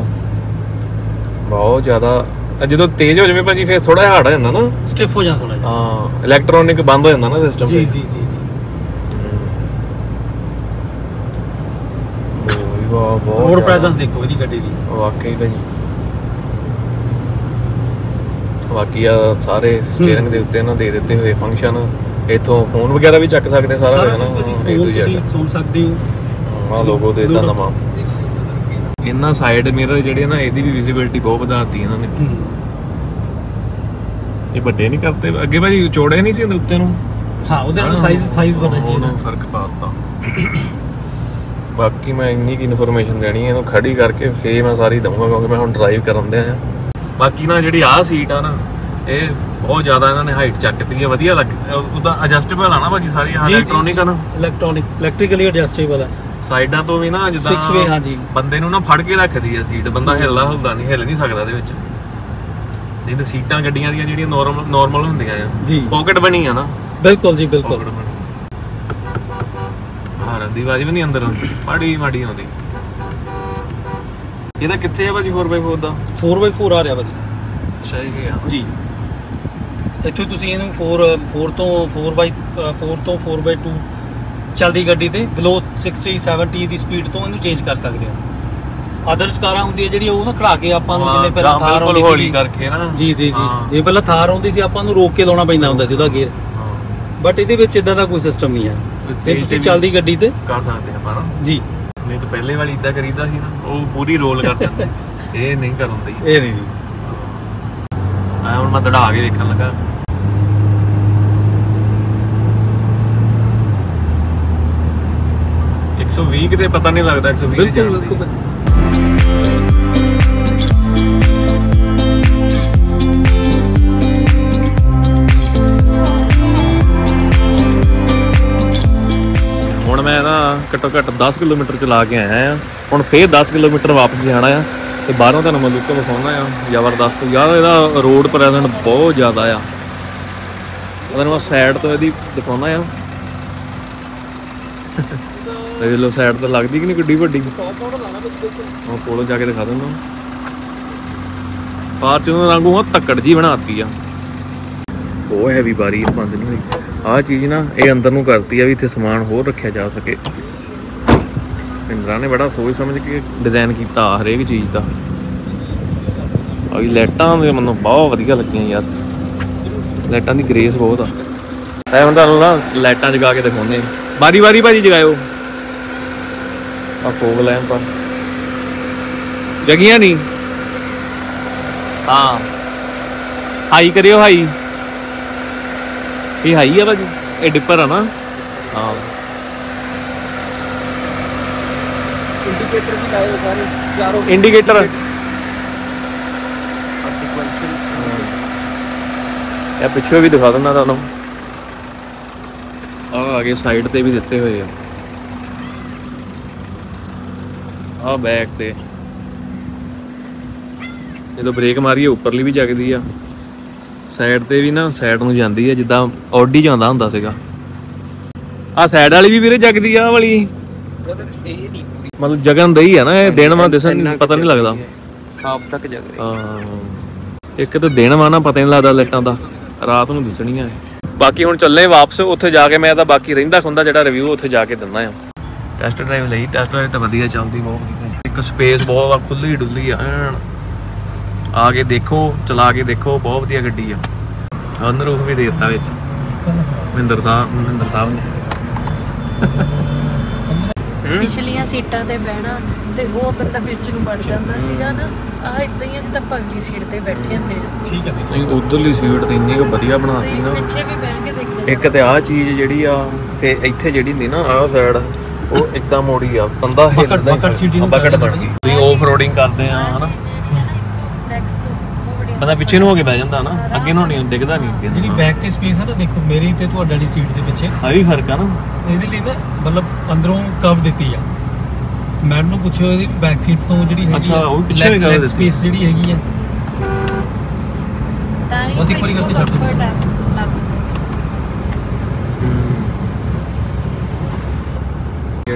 ਬਹੁਤ ਜ਼ਿਆਦਾ ਜਦੋਂ ਤੇਜ਼ ਹੋ ਜਾਵੇ ਭਾਜੀ ਫਿਰ ਥੋੜਾ ਹਾਰਡ ਹੋ ਜਾਂਦਾ ਨਾ। ਸਟਿਫ ਹੋ ਜਾਂਦਾ ਥੋੜਾ ਜਿਹਾ। ਹਾਂ ਇਲੈਕਟ੍ਰੋਨਿਕ ਬੰਦ ਹੋ ਜਾਂਦਾ ਨਾ ਸਿਸਟਮ ਜੀ ਜੀ ਜੀ ਜੀ। ਵਾਹ ਬਹੁਤ ਰੋਡ। ਪ੍ਰੈਜ਼ੈਂਸ ਦੇਖੋ ਇਹਦੀ ਗੱਡੀ ਦੀ। ਵਾਕਈ ਭਾਜੀ। ਬਾਕੀ ਆ ਸਾਰੇ ਸਟੀਅਰਿੰਗ ਦੇ ਉੱਤੇ ਨਾ ਦੇ ਦਿੱਤੇ ਹੋਏ ਫੰਕਸ਼ਨ ਇਥੋਂ ਫੋਨ ਵਗੈਰਾ ਵੀ ਚੱਕ ਸਕਦੇ ਸਾਰਾ ਨਾ ਕੁਝ ਫੋਨ Z। ਤੁਸੀਂ ਸੁਣ ਸਕਦੇ ਹੋ। ਆ ਲੋਗੋ ਦੇ ਦਿੱਤਾ। ਨਵਾਂ ਇਹਨਾਂ ਸਾਈਡ ਮਿਰਰ ਜਿਹੜੇ ਨਾ ਇਹਦੀ ਵੀ ਵਿਜ਼ਿਬਿਲਟੀ ਬਹੁਤ ਵਧਾਤੀ ਇਹਨਾਂ ਨੇ। ਹੂੰ। ਇਹ ਵੱਡੇ ਨਹੀਂ ਕਰਤੇ। ਅੱਗੇ ਭਾਜੀ ਚੌੜੇ ਨਹੀਂ ਸੀ ਹੁੰਦੇ ਉੱਤੇ ਨੂੰ? ਹਾਂ ਉਹਦੇ ਨਾਲ ਸਾਈਜ਼ ਸਾਈਜ਼ ਬਣਾ ਜੀ ਉਹਨੂੰ ਫ਼ਰਕ ਪਾਤਾ। ਬਾਕੀ ਮੈਂ ਇੰਨੀ ਕੀ ਇਨਫੋਰਮੇਸ਼ਨ ਦੇਣੀ ਹੈ ਇਹਨੂੰ ਖੜੀ ਕਰਕੇ ਫੇਰ ਮੈਂ ਸਾਰੀ ਦਊਂਗਾ ਕਿਉਂਕਿ ਮੈਂ ਹੁਣ ਡਰਾਈਵ ਕਰਨ ਦਿਆ ਆ। ਬਾਕੀ ਨਾ ਜਿਹੜੀ ਆਹ ਸੀਟ ਆ ਨਾ ਇਹ ਬਹੁਤ ਜ਼ਿਆਦਾ ਇਹਨਾਂ ਨੇ ਹਾਈਟ ਚੱਕਤੀ ਹੈ ਵਧੀਆ ਲੱਗ ਉਹਦਾ ਐਡਜਸਟੇਬਲ ਆ ਨਾ ਭਾਜੀ ਸਾਰੀ ਜੀ, ਇਲੈਕਟ੍ਰੋਨਿਕ ਆ ਨਾ। ਇਲੈਕਟ੍ਰੋਨਿਕ ਇਲੈਕਟ੍ਰੀਕਲੀ ਐਡਜਸਟੇਬਲ ਹੈ ਸਾਈਡਾਂ ਤੋਂ ਵੀ ਨਾ ਜਿੱਦਾਂ Six way, ਹਾਂਜੀ। ਬੰਦੇ ਨੂੰ ਨਾ ਫੜ ਕੇ ਰੱਖਦੀ ਆ ਸੀਟ ਬੰਦਾ ਹਿੱਲਦਾ ਹੁਲਦਾ ਨਹੀਂ ਹਿੱਲ ਨਹੀਂ ਸਕਦਾ ਇਹਦੇ ਵਿੱਚ। ਨਹੀਂ ਤਾਂ ਸੀਟਾਂ ਗੱਡੀਆਂ ਦੀਆਂ ਜਿਹੜੀਆਂ ਨਾਰਮਲ ਨਾਰਮਲ ਹੁੰਦੀਆਂ ਆ ਜੀ। ਪਾਕਟ ਬਣੀ ਆ ਨਾ। ਬਿਲਕੁਲ ਜੀ ਬਿਲਕੁਲ। ਪਾਕਟ ਬਣੀ। ਹਾਰਨ ਦੀ ਆਵਾਜ਼ ਵੀ ਨਹੀਂ ਅੰਦਰ ਆਉਂਦੀ ਮਾੜੀ ਮਾੜੀ ਆਉਂਦੀ। ਇਹਦਾ ਕਿੱਥੇ ਆ ਭਾਜੀ 4x4 ਦਾ? 4x4 ਆ ਰਿਹਾ ਭਾਜੀ। ਅੱਛਾ ਇਹ ਆ ਜੀ। ਇੱਥੇ ਤੁਸੀਂ ਇਹਨੂੰ 4 4 ਤੋਂ 4 4 ਤੋਂ 4 2 ਚਲਦੀ ਗੱਡੀ ਤੇ ਬਲੋ 60 70 ਦੀ ਸਪੀਡ ਤੋਂ ਇਹਨੂੰ ਚੇਂਜ ਕਰ ਸਕਦੇ ਹੋ ਅਦਰਸ ਕਾਰਾਂ ਹੁੰਦੀਆਂ ਜਿਹੜੀਆਂ ਉਹ ਨਾ ਖੜਾ ਕੇ ਆਪਾਂ ਨੂੰ ਜਿਵੇਂ ਪਹਿਲਾਂ ਥਾਰ ਆਉਂਦੀ ਹੌਲੀ ਸੀ ਕਰਕੇ ਨਾ। ਜੀ ਜੀ ਜੀ। ਹਾਂ। ਜੇ ਪਹਿਲਾਂ ਥਾਰ ਆਉਂਦੀ ਸੀ ਆਪਾਂ ਨੂੰ ਰੋਕ ਕੇ ਲਾਉਣਾ ਪੈਂਦਾ ਹੁੰਦਾ ਸੀ ਉਹਦਾ ਗੇਅਰ ਹਾਂ, ਬਟ ਇਹਦੇ ਵਿੱਚ ਇਦਾਂ ਦਾ ਕੋਈ ਸਿਸਟਮ ਨਹੀਂ ਹੈ। ਤੇ ਤੁਸੀਂ ਚਲਦੀ ਗੱਡੀ ਤੇ ਕਰ ਸਕਦੇ ਆ ਪਰ ਜੀ। ਨਹੀਂ ਤਾਂ ਪਹਿਲੇ ਵਾਲੀ ਇਦਾਂ ਕਰੀਦਾ ਸੀ ਨਾ ਉਹ ਪੂਰੀ ਰੋਲ ਕਰ ਦਿੰਦੇ। ਇਹ ਨਹੀਂ ਕਰ ਹੁੰਦੀ ਇਹ ਨਹੀਂ। ਜੀ ਆ ਹੁਣ ਮੈਂ ਦੜਾ ਕੇ ਦੇਖਣ ਲੱਗਾ। ਇੱਕ ਸੌ ਵੀਹ ਕਿਤੇ ਪਤਾ ਨਹੀਂ ਲੱਗਦਾ 120 ਤੇ ਬਿਲਕੁਲ ਬਿਲਕੁਲ ਹੁਣ ਮੈਂ ਨਾ ਘੱਟੋ ਘੱਟ 10 ਕਿਲੋਮੀਟਰ ਚਲਾ ਕੇ ਆਇਆ ਆ। ਹੁਣ ਫੇਰ 10 ਕਿਲੋਮੀਟਰ ਵਾਪਸ ਜਾਣਾ ਆ ਤੇ ਬਾਹਰੋਂ ਤੁਹਾਨੂੰ ਲੁੱਕ ਵਿਖਾਉਣਾ ਆ ਜ਼ਬਰਦਸਤ। ਯਾਰ ਇਹਦਾ ਰੋਡ ਪ੍ਰੈਜ਼ੈਂਟ ਬਹੁਤ ਜ਼ਿਆਦਾ ਆ। ਉਹਨੂੰ ਮੈਂ ਸਾਈਡ ਤੋਂ ਇਹਦੀ ਦਿਖਾਉਣਾ ਆ। ਇਹ ਲੋ ਸਾਈਡ ਤੇ ਲੱਗਦੀ ਕਿ ਨਹੀਂ ਗੱਡੀ ਵੱਡੀ? ਉਹ ਕੋਲੋਂ ਜਾ ਕੇ ਦਿਖਾ ਦਿੰਦਾ ਫਾਰਚੂਨਰ ਵਾਂਗੂ ਉਹ ਤੱਕੜ ਜੀ ਬਣਾਤੀ ਆ। ਉਹ ਹੈਵੀ ਬਾਰੀ ਬੰਦ ਨਹੀਂ ਹੋਈ। ਆਹ ਚੀਜ਼ ਨਾ ਇਹ ਅੰਦਰ ਨੂੰ ਕਰਤੀ ਆ ਵੀ ਇੱਥੇ ਸਮਾਨ ਹੋਰ ਰੱਖਿਆ ਜਾ ਸਕੇ। ਇੰਦਰਾ ਨੇ ਬੜਾ ਸੋਚ ਸਮਝ ਕੇ ਡਿਜ਼ਾਈਨ ਕੀਤਾ ਹਰੇਕ ਚੀਜ਼ ਦਾ। ਆ ਵੀ ਲਾਈਟਾਂ ਦੇ ਮੈਨੂੰ ਬਹੁਤ ਵਧੀਆ ਲੱਗੀਆਂ ਯਾਰ। ਲਾਈਟਾਂ ਦੀ ਗ੍ਰੇਸ ਬਹੁਤ ਆ। ਐ ਹੁਣ ਤੁਹਾਨੂੰ ਨਾ ਲਾਈਟਾਂ ਜਗਾ ਕੇ ਦਿਖਾਉਂਦੇ ਬਾਰੀ ਬਾਰੀ ਭਾਜੀ ਜਗਾਇਓ। ਆ ਫੋਗ ਲੈਂਪ ਆ। ਜਗੀਆਂ ਨਹੀਂ? ਹਾਂ। ਹਾਈ ਕਰਿਓ ਹਾਈ। ਇਹ ਹਾਈ ਆ ਭਾਜੀ ਇਹ ਡਿੱਪਰ ਆ ਨਾ। ਹਾਂ। ਇੰਡੀਕੇਟਰ ਵੀ ਲਾਏ ਹੋਏ ਸਾਰੇ ਚਾਰੋਂ ਇੰਡੀਕੇਟਰ ਇਹ ਪਿੱਛੇ ਵੀ ਦਿਖਾ ਦਿੰਦਾ ਤੁਹਾਨੂੰ। ਆ ਆਗੇ ਸਾਈਡ ਤੇ ਵੀ ਦਿੱਤੇ ਹੋਏ ਆ। ਆ ਬੈਕ ਤੇ। ਜਦੋਂ ਬ੍ਰੇਕ ਮਾਰੀਏ ਉੱਪਰਲੀ ਵੀ ਜਗਦੀ ਆ। ਸਾਈਡ ਤੇ ਵੀ ਨਾ ਸਾਈਡ ਨੂੰ ਜਾਂਦੀ ਆ ਜਿੱਦਾਂ ਆਡੀ ਜਾਂਦਾ ਹੁੰਦਾ ਸੀਗਾ। ਆ ਸਾਈਡ ਵਾਲੀ ਵੀ ਵੀਰੇ ਜਗਦੀ ਆ ਵਾਲੀ। ਮਤਲਬ ਜਗਨ ਦਈ ਆ ਨਾ ਇਹ ਦਿਨ ਮਾ ਦਿਸਣ ਪਤਾ ਨਹੀਂ ਲੱਗਦਾ। ਹਾਫ ਤੱਕ ਜਗ ਰਹੀ ਹਾਂ। ਇੱਕ ਤਾਂ ਦਿਨ ਵਾ ਨਾ ਪਤਾ ਨਹੀਂ ਲੱਗਦਾ ਲਾਈਟਾਂ ਦਾ ਰਾਤ ਨੂੰ ਦਿਸਣੀਆਂ। ਬਾਕੀ ਹੁਣ ਚੱਲੇ ਵਾਪਸ ਉੱਥੇ ਜਾ ਕੇ ਮੈਂ ਤਾਂ ਬਾਕੀ ਰਹਿੰਦਾ ਖੁੰਦਾ ਜਿਹੜਾ ਰਿਵਿਊ ਉੱਥੇ ਜਾ ਕੇ ਦਿੰਦਾ ਆ। ਟੈਸਟ ਡਰਾਈਵ ਲਈ ਟੈਸਟ ਡਰਾਈਵ ਤਾਂ ਵਧੀਆ ਚੱਲਦੀ ਬਹੁਤ ਵਧੀਆ। ਇੱਕ ਸਪੇਸ ਬਹੁਤ ਆ ਖੁੱਲੀ ਡੁੱਲੀ ਆ ਐਨ। ਆ ਕੇ ਦੇਖੋ ਚਲਾ ਕੇ ਦੇਖੋ ਬਹੁਤ ਵਧੀਆ ਗੱਡੀ ਆ। ਅੰਦਰ ਰੂਫ ਵੀ ਦੇ ਦਿੱਤਾ ਵਿੱਚ। ਮਹਿੰਦਰ ਸਾਹਿਬ ਮਹਿੰਦਰ ਸਾਹਿਬ ਨੇ। ਪਿਛਲੀਆਂ ਸੀਟਾਂ ਤੇ ਬਹਿਣਾ ਤੇ ਉਹ ਬੰਦਾ ਵਿੱਚ ਨੂੰ ਵੜ ਜਾਂਦਾ ਸੀਗਾ ਨਾ ਆ ਇਦਾਂ ਹੀ ਆ ਜਿੱਦਾਂ ਪਗਲੀ ਸੀਟ ਤੇ ਬੈਠੇ ਹੁੰਦੇ ਆ। ਠੀਕ ਹੈ ਨਹੀਂ ਉਧਰਲੀ ਸੀਟ ਤੇ ਇੰਨੀ ਕੁ ਵਧੀਆ ਬਣਾਤੀ ਨਾ। ਪਿੱਛੇ ਵੀ ਬਹਿ ਕੇ ਦੇਖਿਆ ਇੱਕ ਤੇ ਆਹ ਚੀਜ਼ ਜਿਹੜੀ ਆ ਤੇ ਇੱਥੇ ਜਿਹੜੀ ਹੁੰਦੀ ਨਾ ਆਹ ਸਾਈਡ ਉਹ ਇੱਦਾਂ ਮੋੜੀ ਆ ਬੰਦਾ ਹਿੱਲਦਾ ਹੀ ਬਕਟ ਬਣ ਗਈ। ਤੁਸੀਂ ਆਫ ਰੋਡਿੰਗ ਕਰਦੇ ਆ ਹਨਾ? ਬੰਦਾ ਪਿੱਛੇ ਨੂੰ ਹੋ ਕੇ ਬਹਿ ਜਾਂਦਾ ਨਾ ਅੱਗੇ ਨੂੰ ਨਹੀਂ ਡਿੱਗਦਾ ਨਹੀਂ ਅੱਗੇ। ਜਿਹੜੀ ਬੈਕ ਤੇ ਸਪੇਸ ਹੈ ਨਾ ਦੇਖੋ ਮੇਰੀ ਤੇ ਤੁਹਾਡੇ ਵਾਲੀ ਸੀਟ ਦੇ ਪਿੱਛੇ। ਆ ਵੀ ਫ਼ਰਕ ਆ ਨਾ। ਇਹਦੇ ਲਈ ਨਾ ਮਤਲਬ ਅੰਦਰੋਂ ਕਵ ਦਿੱਤੀ ਆ। ਮੈਡਮ ਨੂੰ ਪੁੱਛਿਓ ਇਹਦੀ ਬੈਕ ਸੀਟ ਤੋਂ ਜਿਹੜੀ ਹੈਗੀ ਅੱਛਾ, ਉਹ ਵੀ ਪਿੱਛੇ ਵੀ cover ਦਿੱਤੀ। ਸਪੇਸ ਜਿਹੜੀ ਹੈਗੀ ਆ। ਤਾਂ ਹੀ ਬਸ ਇੱਕ ਵਾਰੀ ਮੈਨੂੰ ਗਲਤੀ ਛੱਡ ਦਿਓ। comfort ਆ, ਲੱਗਦਾ।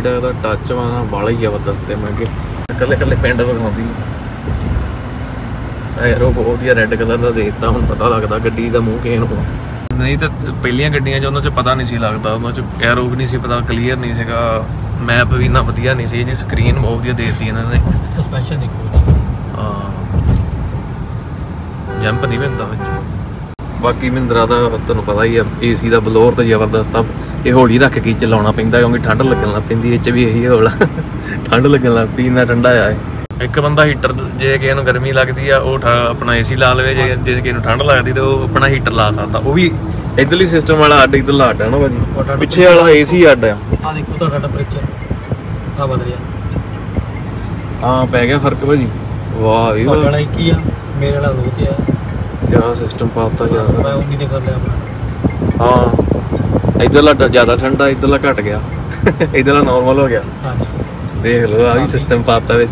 ਜਿਹੜਾ ਇਹਦਾ ਟੱਚ ਵਾ ਨਾ ਬਾਲਾ ਹੀ ਜ਼ਬਰਦਸਤ ਤੇ ਮੈਂ ਕਿ ਕੱਲੇ ਕੱਲੇ ਪਿੰਡ ਵਿਖਾਉਂਦੀ ਐਰੋ ਬਹੁਤ ਵਧੀਆ ਰੈੱਡ ਕਲਰ ਦਾ ਦੇਤਾ ਹੁਣ ਪਤਾ ਲੱਗਦਾ ਗੱਡੀ ਦਾ ਮੂੰਹ ਕਿਹਨ ਨੂੰ ਨਹੀਂ ਤਾਂ ਪਹਿਲੀਆਂ ਗੱਡੀਆਂ 'ਚ ਉਹਨਾਂ 'ਚ ਪਤਾ ਨਹੀਂ ਸੀ ਲੱਗਦਾ ਉਹਨਾਂ 'ਚ ਐਰੋ ਵੀ ਨਹੀਂ ਸੀ ਪਤਾ ਕਲੀਅਰ ਨਹੀਂ ਸੀਗਾ ਮੈਪ ਵੀ ਇੰਨਾ ਵਧੀਆ ਨਹੀਂ ਸੀ ਇਹਦੀ ਸਕਰੀਨ ਬਹੁਤ ਵਧੀਆ ਦੇਤੀ ਇਹਨਾਂ ਨੇ। ਸਸਪੈਂਸ਼ਨ ਦੇਖੋ ਜੀ। ਹਾਂ। ਜੰਪ ਨਹੀਂ ਪੈਂਦਾ ਵਿੱਚ। ਬਾਕੀ ਮਹਿੰਦਰਾ ਦਾ ਤੁਹਾਨੂੰ ਪਤਾ ਹੀ ਆ ਏਸੀ ਦਾ ਬਲੋਰ ਤਾਂ ਜ਼ਬਰਦਸਤ ਆ। ਇਹ ਹੌਲੀ ਰੱਖ ਕੇ ਹੀ ਚਲਾਉਣਾ ਪੈਂਦਾ ਕਿਉਂਕਿ ਠੰਡ ਲੱਗਣ ਲੱਗ ਪੈਂਦੀ ਇਹ ਚ ਵੀ ਇਹੀ ਹੌਲਾ ਠੰਡ ਲੱਗਣ ਲੱਗ ਪਈ ਇੰਨਾ ਠੰਡਾ ਆ ਇਹ। ਇੱਕ ਬੰਦਾ ਹੀਟਰ ਜੇ ਕਿਸੇ ਨੂੰ ਗਰਮੀ ਲੱਗਦੀ ਆ ਉਹ ਆਪਣਾ ਏਸੀ ਲਾ ਲਵੇ ਜੇ ਜੇ ਕਿਸੇ ਨੂੰ ਠੰਡ ਲੱਗਦੀ ਤਾਂ ਉਹ ਆਪਣਾ ਹੀਟਰ ਲਾ ਸਕਦਾ। ਉਹ ਵੀ ਇਧਰਲੀ ਸਿਸਟਮ ਵਾਲਾ ਅੱਡ ਇਧਰਲਾ ਅੱਡ ਆ ਨਾ ਭਾਜੀ? ਪਿੱਛੇ ਵਾਲਾ ਏਸੀ ਅੱਡ ਆ। ਆ ਦੇਖੋ ਤੁਹਾਡਾ ਟੈਂਪਰੇਚਰ ਆ ਬਦਲਿਆ ਹਾਂ ਪੈ ਗਿਆ ਫ਼ਰਕ ਭਾਜੀ। ਵਾਹ ਵਾਹ ਵਾਲਾ 21 ਆ ਮੇਰੇ ਵਾਲਾ 2 ਤੇ ਆ। ਕਿਆ ਸਿਸਟਮ ਪਾਤਾ ਮੈਂ ਜ਼ਿਆਦਾ 19 ਦੇ ਕਰ ਲਿਆ ਆਪਣਾ। ਹਾਂ। ਇਧਰਲਾ ਜ਼ਿਆਦਾ ਠੰਡਾ ਇਧਰਲਾ ਘਟ ਗਿਆ। ਇਧਰਲਾ ਨਾਰਮਲ ਹੋ ਗਿਆ। ਹਾਂਜੀ। ਦੇਖ ਲਓ ਆ ਵੀ ਸਿਸਟਮ ਪਾਤਾ ਵਿੱਚ।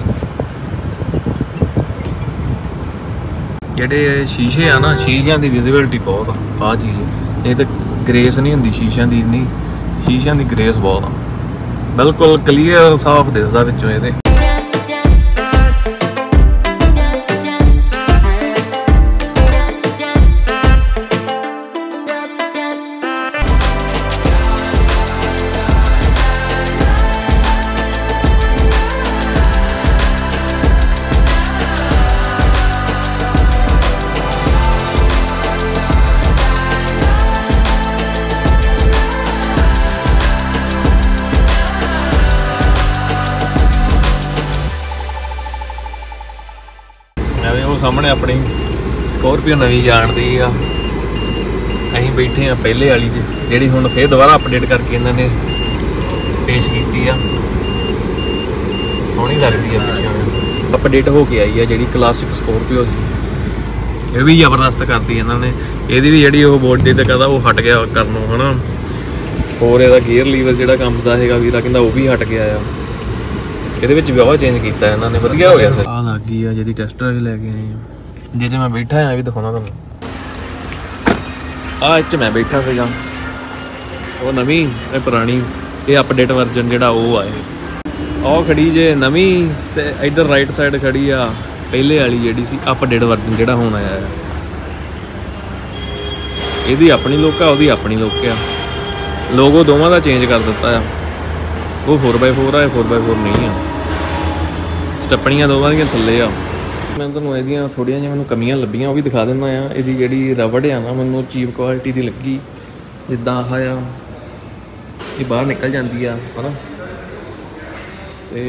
ਜਿਹੜੇ ਸ਼ੀਸ਼ੇ ਆ ਨਾ ਸ਼ੀਸ਼ਿਆਂ ਦੀ ਵਿਜ਼ਿਬਿਲਟੀ ਬਹੁਤ ਆ ਆ ਚੀਜ਼। ਇਹ ਤਾਂ ਗ੍ਰੇਸ ਨਹੀਂ ਹੁੰਦੀ ਸ਼ੀਸ਼ਿਆਂ ਦੀ ਇੰਨੀ। ਸ਼ੀਸ਼ਿਆਂ ਦੀ ਗ੍ਰੇਸ ਬਹੁਤ ਆ। ਬਿਲਕੁਲ ਕਲੀਅਰ ਸਾਫ਼ ਦਿਸਦਾ ਵਿੱਚੋਂ ਇਹਦੇ। ਸਾਹਮਣੇ ਆਪਣੀ ਸਕੋਰਪੀਓ ਨਵੀਂ ਜਾਣਦੀ ਆ। ਅਸੀਂ ਬੈਠੇ ਆ ਪਹਿਲੇ ਵਾਲੀ 'ਚ, ਜਿਹੜੀ ਹੁਣ ਫੇਰ ਦੁਬਾਰਾ ਅਪਡੇਟ ਕਰਕੇ ਇਹਨਾਂ ਨੇ ਪੇਸ਼ ਕੀਤੀ ਆ। ਸੋਹਣੀ ਲੱਗਦੀ ਆ ਪਿੱਛੋਂ ਅਪਡੇਟ ਹੋ ਕੇ ਆਈ ਆ ਜਿਹੜੀ ਕਲਾਸਿਕ ਸਕੋਰਪੀਓ ਸੀ। ਇਹ ਵੀ ਜ਼ਬਰਦਸਤ ਕਰਦੀ ਇਹਨਾਂ ਨੇ। ਇਹਦੀ ਵੀ ਜਿਹੜੀ ਉਹ ਬੋਡੀ ਤੇ ਕਹਦਾ ਉਹ ਹਟ ਗਿਆ ਕਰਨੋਂ ਹਨਾ। ਹੋਰ ਇਹਦਾ ਗੇਅਰ ਲੀਵਰ ਜਿਹੜਾ ਕੰਮ ਦਾ ਹੈਗਾ ਵੀਰਾ, ਕਹਿੰਦਾ ਉਹ ਵੀ ਹਟ ਗਿਆ ਆ। ਇਹਦੇ ਵਿੱਚ ਵੀ ਆਵਾ ਚੇਂਜ ਕੀਤਾ ਇਹਨਾਂ ਨੇ ਵਧੀਆ ਹੋ ਗਿਆ ਸਰ। ਆ ਲੱਗ ਗਈ ਆ ਜਿਹਦੀ ਟੈਸਟ ਡਰਾਈਵ ਲੈ ਕੇ ਆਏ ਆ। ਜਿਹਦੇ ਮੈਂ ਬੈਠਾ ਆ ਇਹ ਵੀ ਦਿਖਾਉਣਾ ਤੁਹਾਨੂੰ। ਆ ਇੱਥੇ ਮੈਂ ਬੈਠਾ ਸੀਗਾ। ਉਹ ਨਵੀਂ ਇਹ ਪੁਰਾਣੀ ਇਹ ਅਪਡੇਟ ਵਰਜ਼ਨ ਜਿਹੜਾ ਉਹ ਆ ਇਹ। ਉਹ ਖੜੀ ਜੇ ਨਵੀਂ ਤੇ ਇਧਰ ਰਾਈਟ ਸਾਈਡ ਖੜੀ ਆ ਪਹਿਲੇ ਵਾਲੀ ਜਿਹੜੀ ਸੀ ਅਪਡੇਟ ਵਰਜ਼ਨ ਜਿਹੜਾ ਹੁਣ ਆਇਆ ਆ। ਇਹਦੀ ਆਪਣੀ ਲੁੱਕ ਆ ਉਹਦੀ ਆਪਣੀ ਲੁੱਕ ਆ। ਲੋਗੋ ਦੋਵਾਂ ਦਾ ਚੇਂਜ ਕਰ ਦਿੱਤਾ ਆ। ਉਹ 4x4 ਆ ਇਹ 4x4 ਨਹੀਂ ਆ। ਸਟੱਪਣੀਆਂ ਦੋਵਾਂ ਦੀਆਂ ਥੱਲੇ ਆ। ਮੈਂ ਤੁਹਾਨੂੰ ਇਹਦੀਆਂ ਥੋੜੀਆਂ ਜਿਹੀਆਂ ਮੈਨੂੰ ਕਮੀਆਂ ਲੱਭੀਆਂ, ਉਹ ਵੀ ਦਿਖਾ ਦਿੰਦਾ ਆ ਇਹਦੀ ਜਿਹੜੀ ਰਬੜ ਆ ਨਾ, ਮੈਨੂੰ ਚੀਪ ਕੁਆਲਿਟੀ ਦੀ ਲੱਗੀ। ਜਿੱਦਾਂ ਆਹ ਆ, ਇਹ ਬਾਹਰ ਨਿਕਲ ਜਾਂਦੀ ਆ, ਹਨਾ? ਤੇ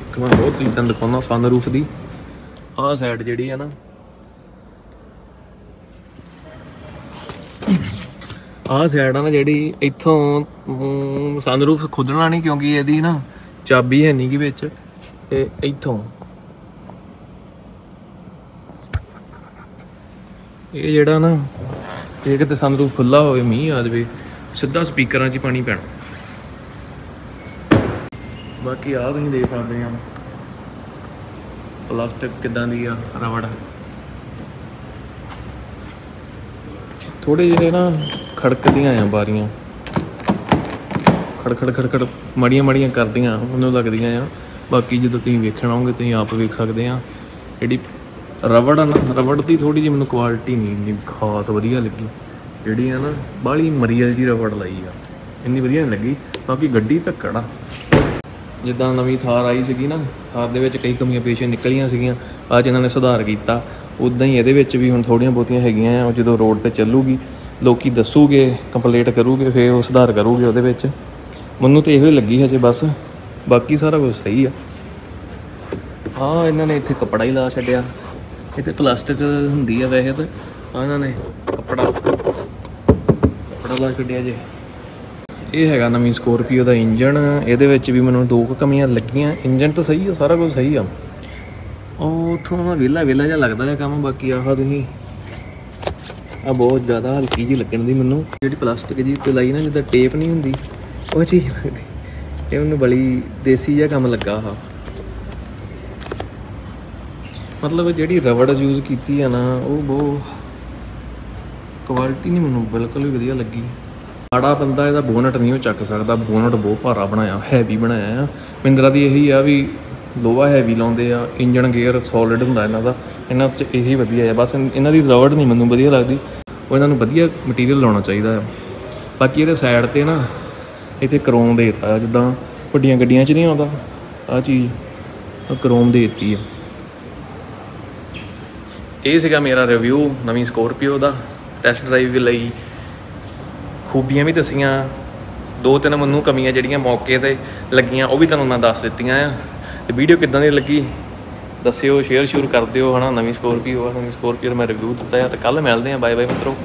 ਇੱਕ ਮੈਂ ਬਹੁਤ ਚੀਜ਼ਾਂ ਦਿਖਾਉਣਾ ਸਨ ਰੂਫ ਦੀ। ਆਹ ਸਾਈਡ ਜਿਹੜੀ ਆ ਨਾ, ਆਹ ਸਾਈਡ ਆ ਨਾ ਜਿਹੜੀ ਇੱਥੋਂ ਸਨਰੂਫ ਖੁੱਲਣਾ ਨਹੀਂ ਕਿਉਂਕਿ ਇਹਦੀ ਨਾ ਚਾਬੀ ਹੈ ਨਹੀਂ ਗੀ ਵਿੱਚ। ਤੇ ਇੱਥੋਂ। ਇਹ ਜਿਹੜਾ ਨਾ, ਇਹ ਕਿਤੇ ਸਨਰੂਫ ਖੁੱਲਾ ਹੋਵੇ, ਮੀਂਹ ਆ ਜਾਵੇ, ਸਿੱਧਾ ਸਪੀਕਰਾਂ 'ਚ ਹੀ ਪਾਣੀ ਪੈਣਾ। ਬਾਕੀ ਆ ਤੁਸੀਂ ਦੇਖ ਸਕਦੇ ਆ ਪਲਾਸਟਿਕ ਕਿਦਾਂ ਦੀ ਆ, ਰਬੜ। ਥੋੜੇ ਜਿਹੇ ਨਾ ਖੜਕਦੀਆਂ ਆ ਬਾਰੀਆਂ। ਖੜ ਖੜ ਖੜ ਖੜ ਮੜੀਆਂ ਮੜੀਆਂ ਕਰਦੀਆਂ ਮੈਨੂੰ ਲੱਗਦੀਆਂ ਆ। ਬਾਕੀ ਜਦੋਂ ਤੁਸੀਂ ਵੇਖਣ ਆਓਗੇ ਤੁਸੀਂ ਆਪ ਵੇਖ ਸਕਦੇ ਆ। ਜਿਹੜੀ ਰਬੜ ਆ ਨਾ, ਰਬੜ ਦੀ ਥੋੜੀ ਜਿਹੀ ਮੈਨੂੰ ਕੁਆਲਿਟੀ ਨਹੀਂ ਇੰਨੀ ਖਾਸ ਵਧੀਆ ਲੱਗੀ। ਜਿਹੜੀ ਆ ਨਾ, ਬਾਹਲੀ ਮਰੀਅਲ ਜੀ ਰਬੜ ਲਾਈ ਆ। ਇੰਨੀ ਵਧੀਆ ਨਹੀਂ ਲੱਗੀ, ਬਾਕੀ ਗੱਡੀ ਧੱਕੜ ਆ। ਜਿੱਦਾਂ ਨਵੀਂ ਥਾਰ ਆਈ ਸੀਗੀ ਨਾ, ਥਾਰ ਦੇ ਵਿੱਚ ਕਈ ਕਮੀਆਂ ਪੇਸ਼ੀਆਂ ਨਿਕਲੀਆਂ ਸੀਗੀਆਂ ਅੱਜ ਇਹਨਾਂ ਨੇ ਸੁਧਾਰ ਕੀਤਾ। ਉਦਾਂ ਹੀ ਇਹਦੇ ਵਿੱਚ ਵੀ ਹੁਣ ਥੋੜੀਆਂ ਬਹੁਤੀਆਂ ਹੈਗੀਆਂ ਆ ਜਦੋਂ ਰੋਡ ਤੇ ਚੱਲੂਗੀ, ਲੋਕੀ ਦੱਸੂਗੇ ਕੰਪਲੀਟ ਕਰੂਗੇ, ਫਿਰ ਉਹ ਸੁਧਾਰ ਕਰੂਗੇ ਉਹਦੇ ਵਿੱਚ। ਮੈਨੂੰ ਤਾਂ ਇਹੋ ਹੀ ਲੱਗੀ ਹਜੇ ਬਸ। ਬਾਕੀ ਸਾਰਾ ਕੁਝ ਸਹੀ ਆ। ਹਾਂ ਇਹਨਾਂ ਨੇ ਇੱਥੇ ਕੱਪੜਾ ਹੀ ਲਾ ਛੱਡਿਆ। ਇੱਥੇ ਪਲਾਸਟਿਕ ਹੁੰਦੀ ਆ ਵੈਸੇ ਤਾਂ। ਆਹ ਇਹਨਾਂ ਨੇ ਕੱਪੜਾ ਕੱਪੜਾ ਲਾ ਛੱਡਿਆ ਜੇ। ਇਹ ਹੈਗਾ ਨਵੀਂ ਸਕੋਰਪੀਓ ਦਾ ਇੰਜਨ ਇਹਦੇ ਵਿੱਚ ਵੀ ਮੈਨੂੰ ਦੋ ਕੁ ਕਮੀਆਂ ਲੱਗੀਆਂ। ਇੰਜਨ ਤਾਂ ਸਹੀ ਆ ਸਾਰਾ ਕੁਝ ਸਹੀ ਆ। ਉਹ ਉਥੋਂ ਨਾ ਵਿਹਲਾ ਵਿਹਲਾ ਜਿਹਾ ਲੱਗਦਾ ਹੈ ਕੰਮ। ਬਾਕੀ ਆਹ ਤੁਸੀਂ ਆ ਬਹੁਤ ਜ਼ਿਆਦਾ ਹਲਕੀ ਜੀ ਲੱਗਣ ਦੀ ਮੈਨੂੰ। ਜਿਹੜੀ ਪਲਾਸਟਿਕ ਜੀ ਤੇ ਲਾਈ ਨਾ ਜਿੱਦਾਂ ਟੇਪ ਨਹੀਂ ਹੁੰਦੀ ਉਹ ਚੀਜ਼ ਲੱਗਦੀ। ਇਹ ਮੈਨੂੰ ਬੜੀ ਦੇਸੀ ਜਿਹਾ ਕੰਮ ਲੱਗਾ ਆਹ। ਮਤਲਬ ਜਿਹੜੀ ਰਬੜ ਯੂਜ਼ ਕੀਤੀ ਆ ਨਾ, ਉਹ ਬਹੁਤ ਕੁਆਲਿਟੀ ਨਹੀਂ ਮੈਨੂੰ ਬਿਲਕੁਲ ਵੀ ਵਧੀਆ ਲੱਗੀ। ਆੜਾ ਬੰਦਾ ਇਹਦਾ ਬੋਨਟ ਨਹੀਂ ਉਹ ਚੱਕ ਸਕਦਾ ਬੋਨਟ ਬਹੁਤ ਭਾਰਾ ਬਣਾਇਆ ਹੈਵੀ ਬਣਾਇਆ ਆ। ਮਿੰਦਰਾ ਦੀ ਇਹੀ ਆ ਵੀ ਲੋਹਾ ਹੈਵੀ ਲਾਉਂਦੇ ਆ ਇੰਜਨ ਗੇਅਰ ਸੋਲਿਡ ਹੁੰਦਾ ਇਹਨਾਂ ਦਾ, ਇਹਨਾਂ 'ਚ ਇਹੀ ਵਧੀਆ ਆ। ਬਸ ਇਹਨਾਂ ਦੀ ਰਬੜ ਨਹੀਂ ਮੈਨੂੰ ਵਧੀਆ ਲੱਗਦੀ। ਉਹ ਇਹਨਾਂ ਨੂੰ ਵਧੀਆ ਮਟੀਰੀਅਲ ਲਾਉਣਾ ਚਾਹੀਦਾ ਆ। ਬਾਕੀ ਇਹਦੇ ਸਾਈਡ ਤੇ ਨਾ ਇੱਥੇ ਕਰੋਮ ਦੇ ਦਿੱਤਾ ਜਿੱਦਾਂ ਵੱਡੀਆਂ ਗੱਡੀਆਂ 'ਚ ਨਹੀਂ ਆਉਂਦਾ ਆ ਚੀਜ਼ ਕਰੋਮ ਦੇ ਦਿੱਤੀ ਆ। ਇਹ ਸੀਗਾ ਮੇਰਾ ਰਿਵਿਊ ਨਵੀਂ ਸਕੋਰਪੀਓ ਦਾ ਟੈਸਟ ਡਰਾਈਵ ਲਈ ਖੂਬੀਆਂ ਵੀ ਦੱਸੀਆਂ, ਦੋ ਤਿੰਨ ਮੈਨੂੰ ਕਮੀਆਂ ਜਿਹੜੀਆਂ ਮੌਕੇ ਤੇ ਲੱਗੀਆਂ, ਉਹ ਵੀ ਤੁਹਾਨੂੰ ਮੈਂ ਦੱਸ ਦਿੱਤੀਆਂ ਆ। ਤੇ ਵੀਡੀਓ ਕਿੱਦਾਂ ਦੀ ਲੱਗੀ, ਦੱਸਿਓ ਸ਼ੇਅਰ ਸ਼ੁਰੂ ਕਰ ਦਿਓ, ਹਨਾ, ਨਵੀਂ ਸਕੋਰਪੀਓ ਆ, ਨਵੀਂ ਸਕੋਰਪੀਓ ਮੈਂ ਰਿਵਿਊ ਦਿੱਤਾ ਆ, ਤੇ ਕੱਲ ਮਿਲਦੇ ਆ ਬਾਏ ਬਾਏ ਮਿੱਤਰੋ।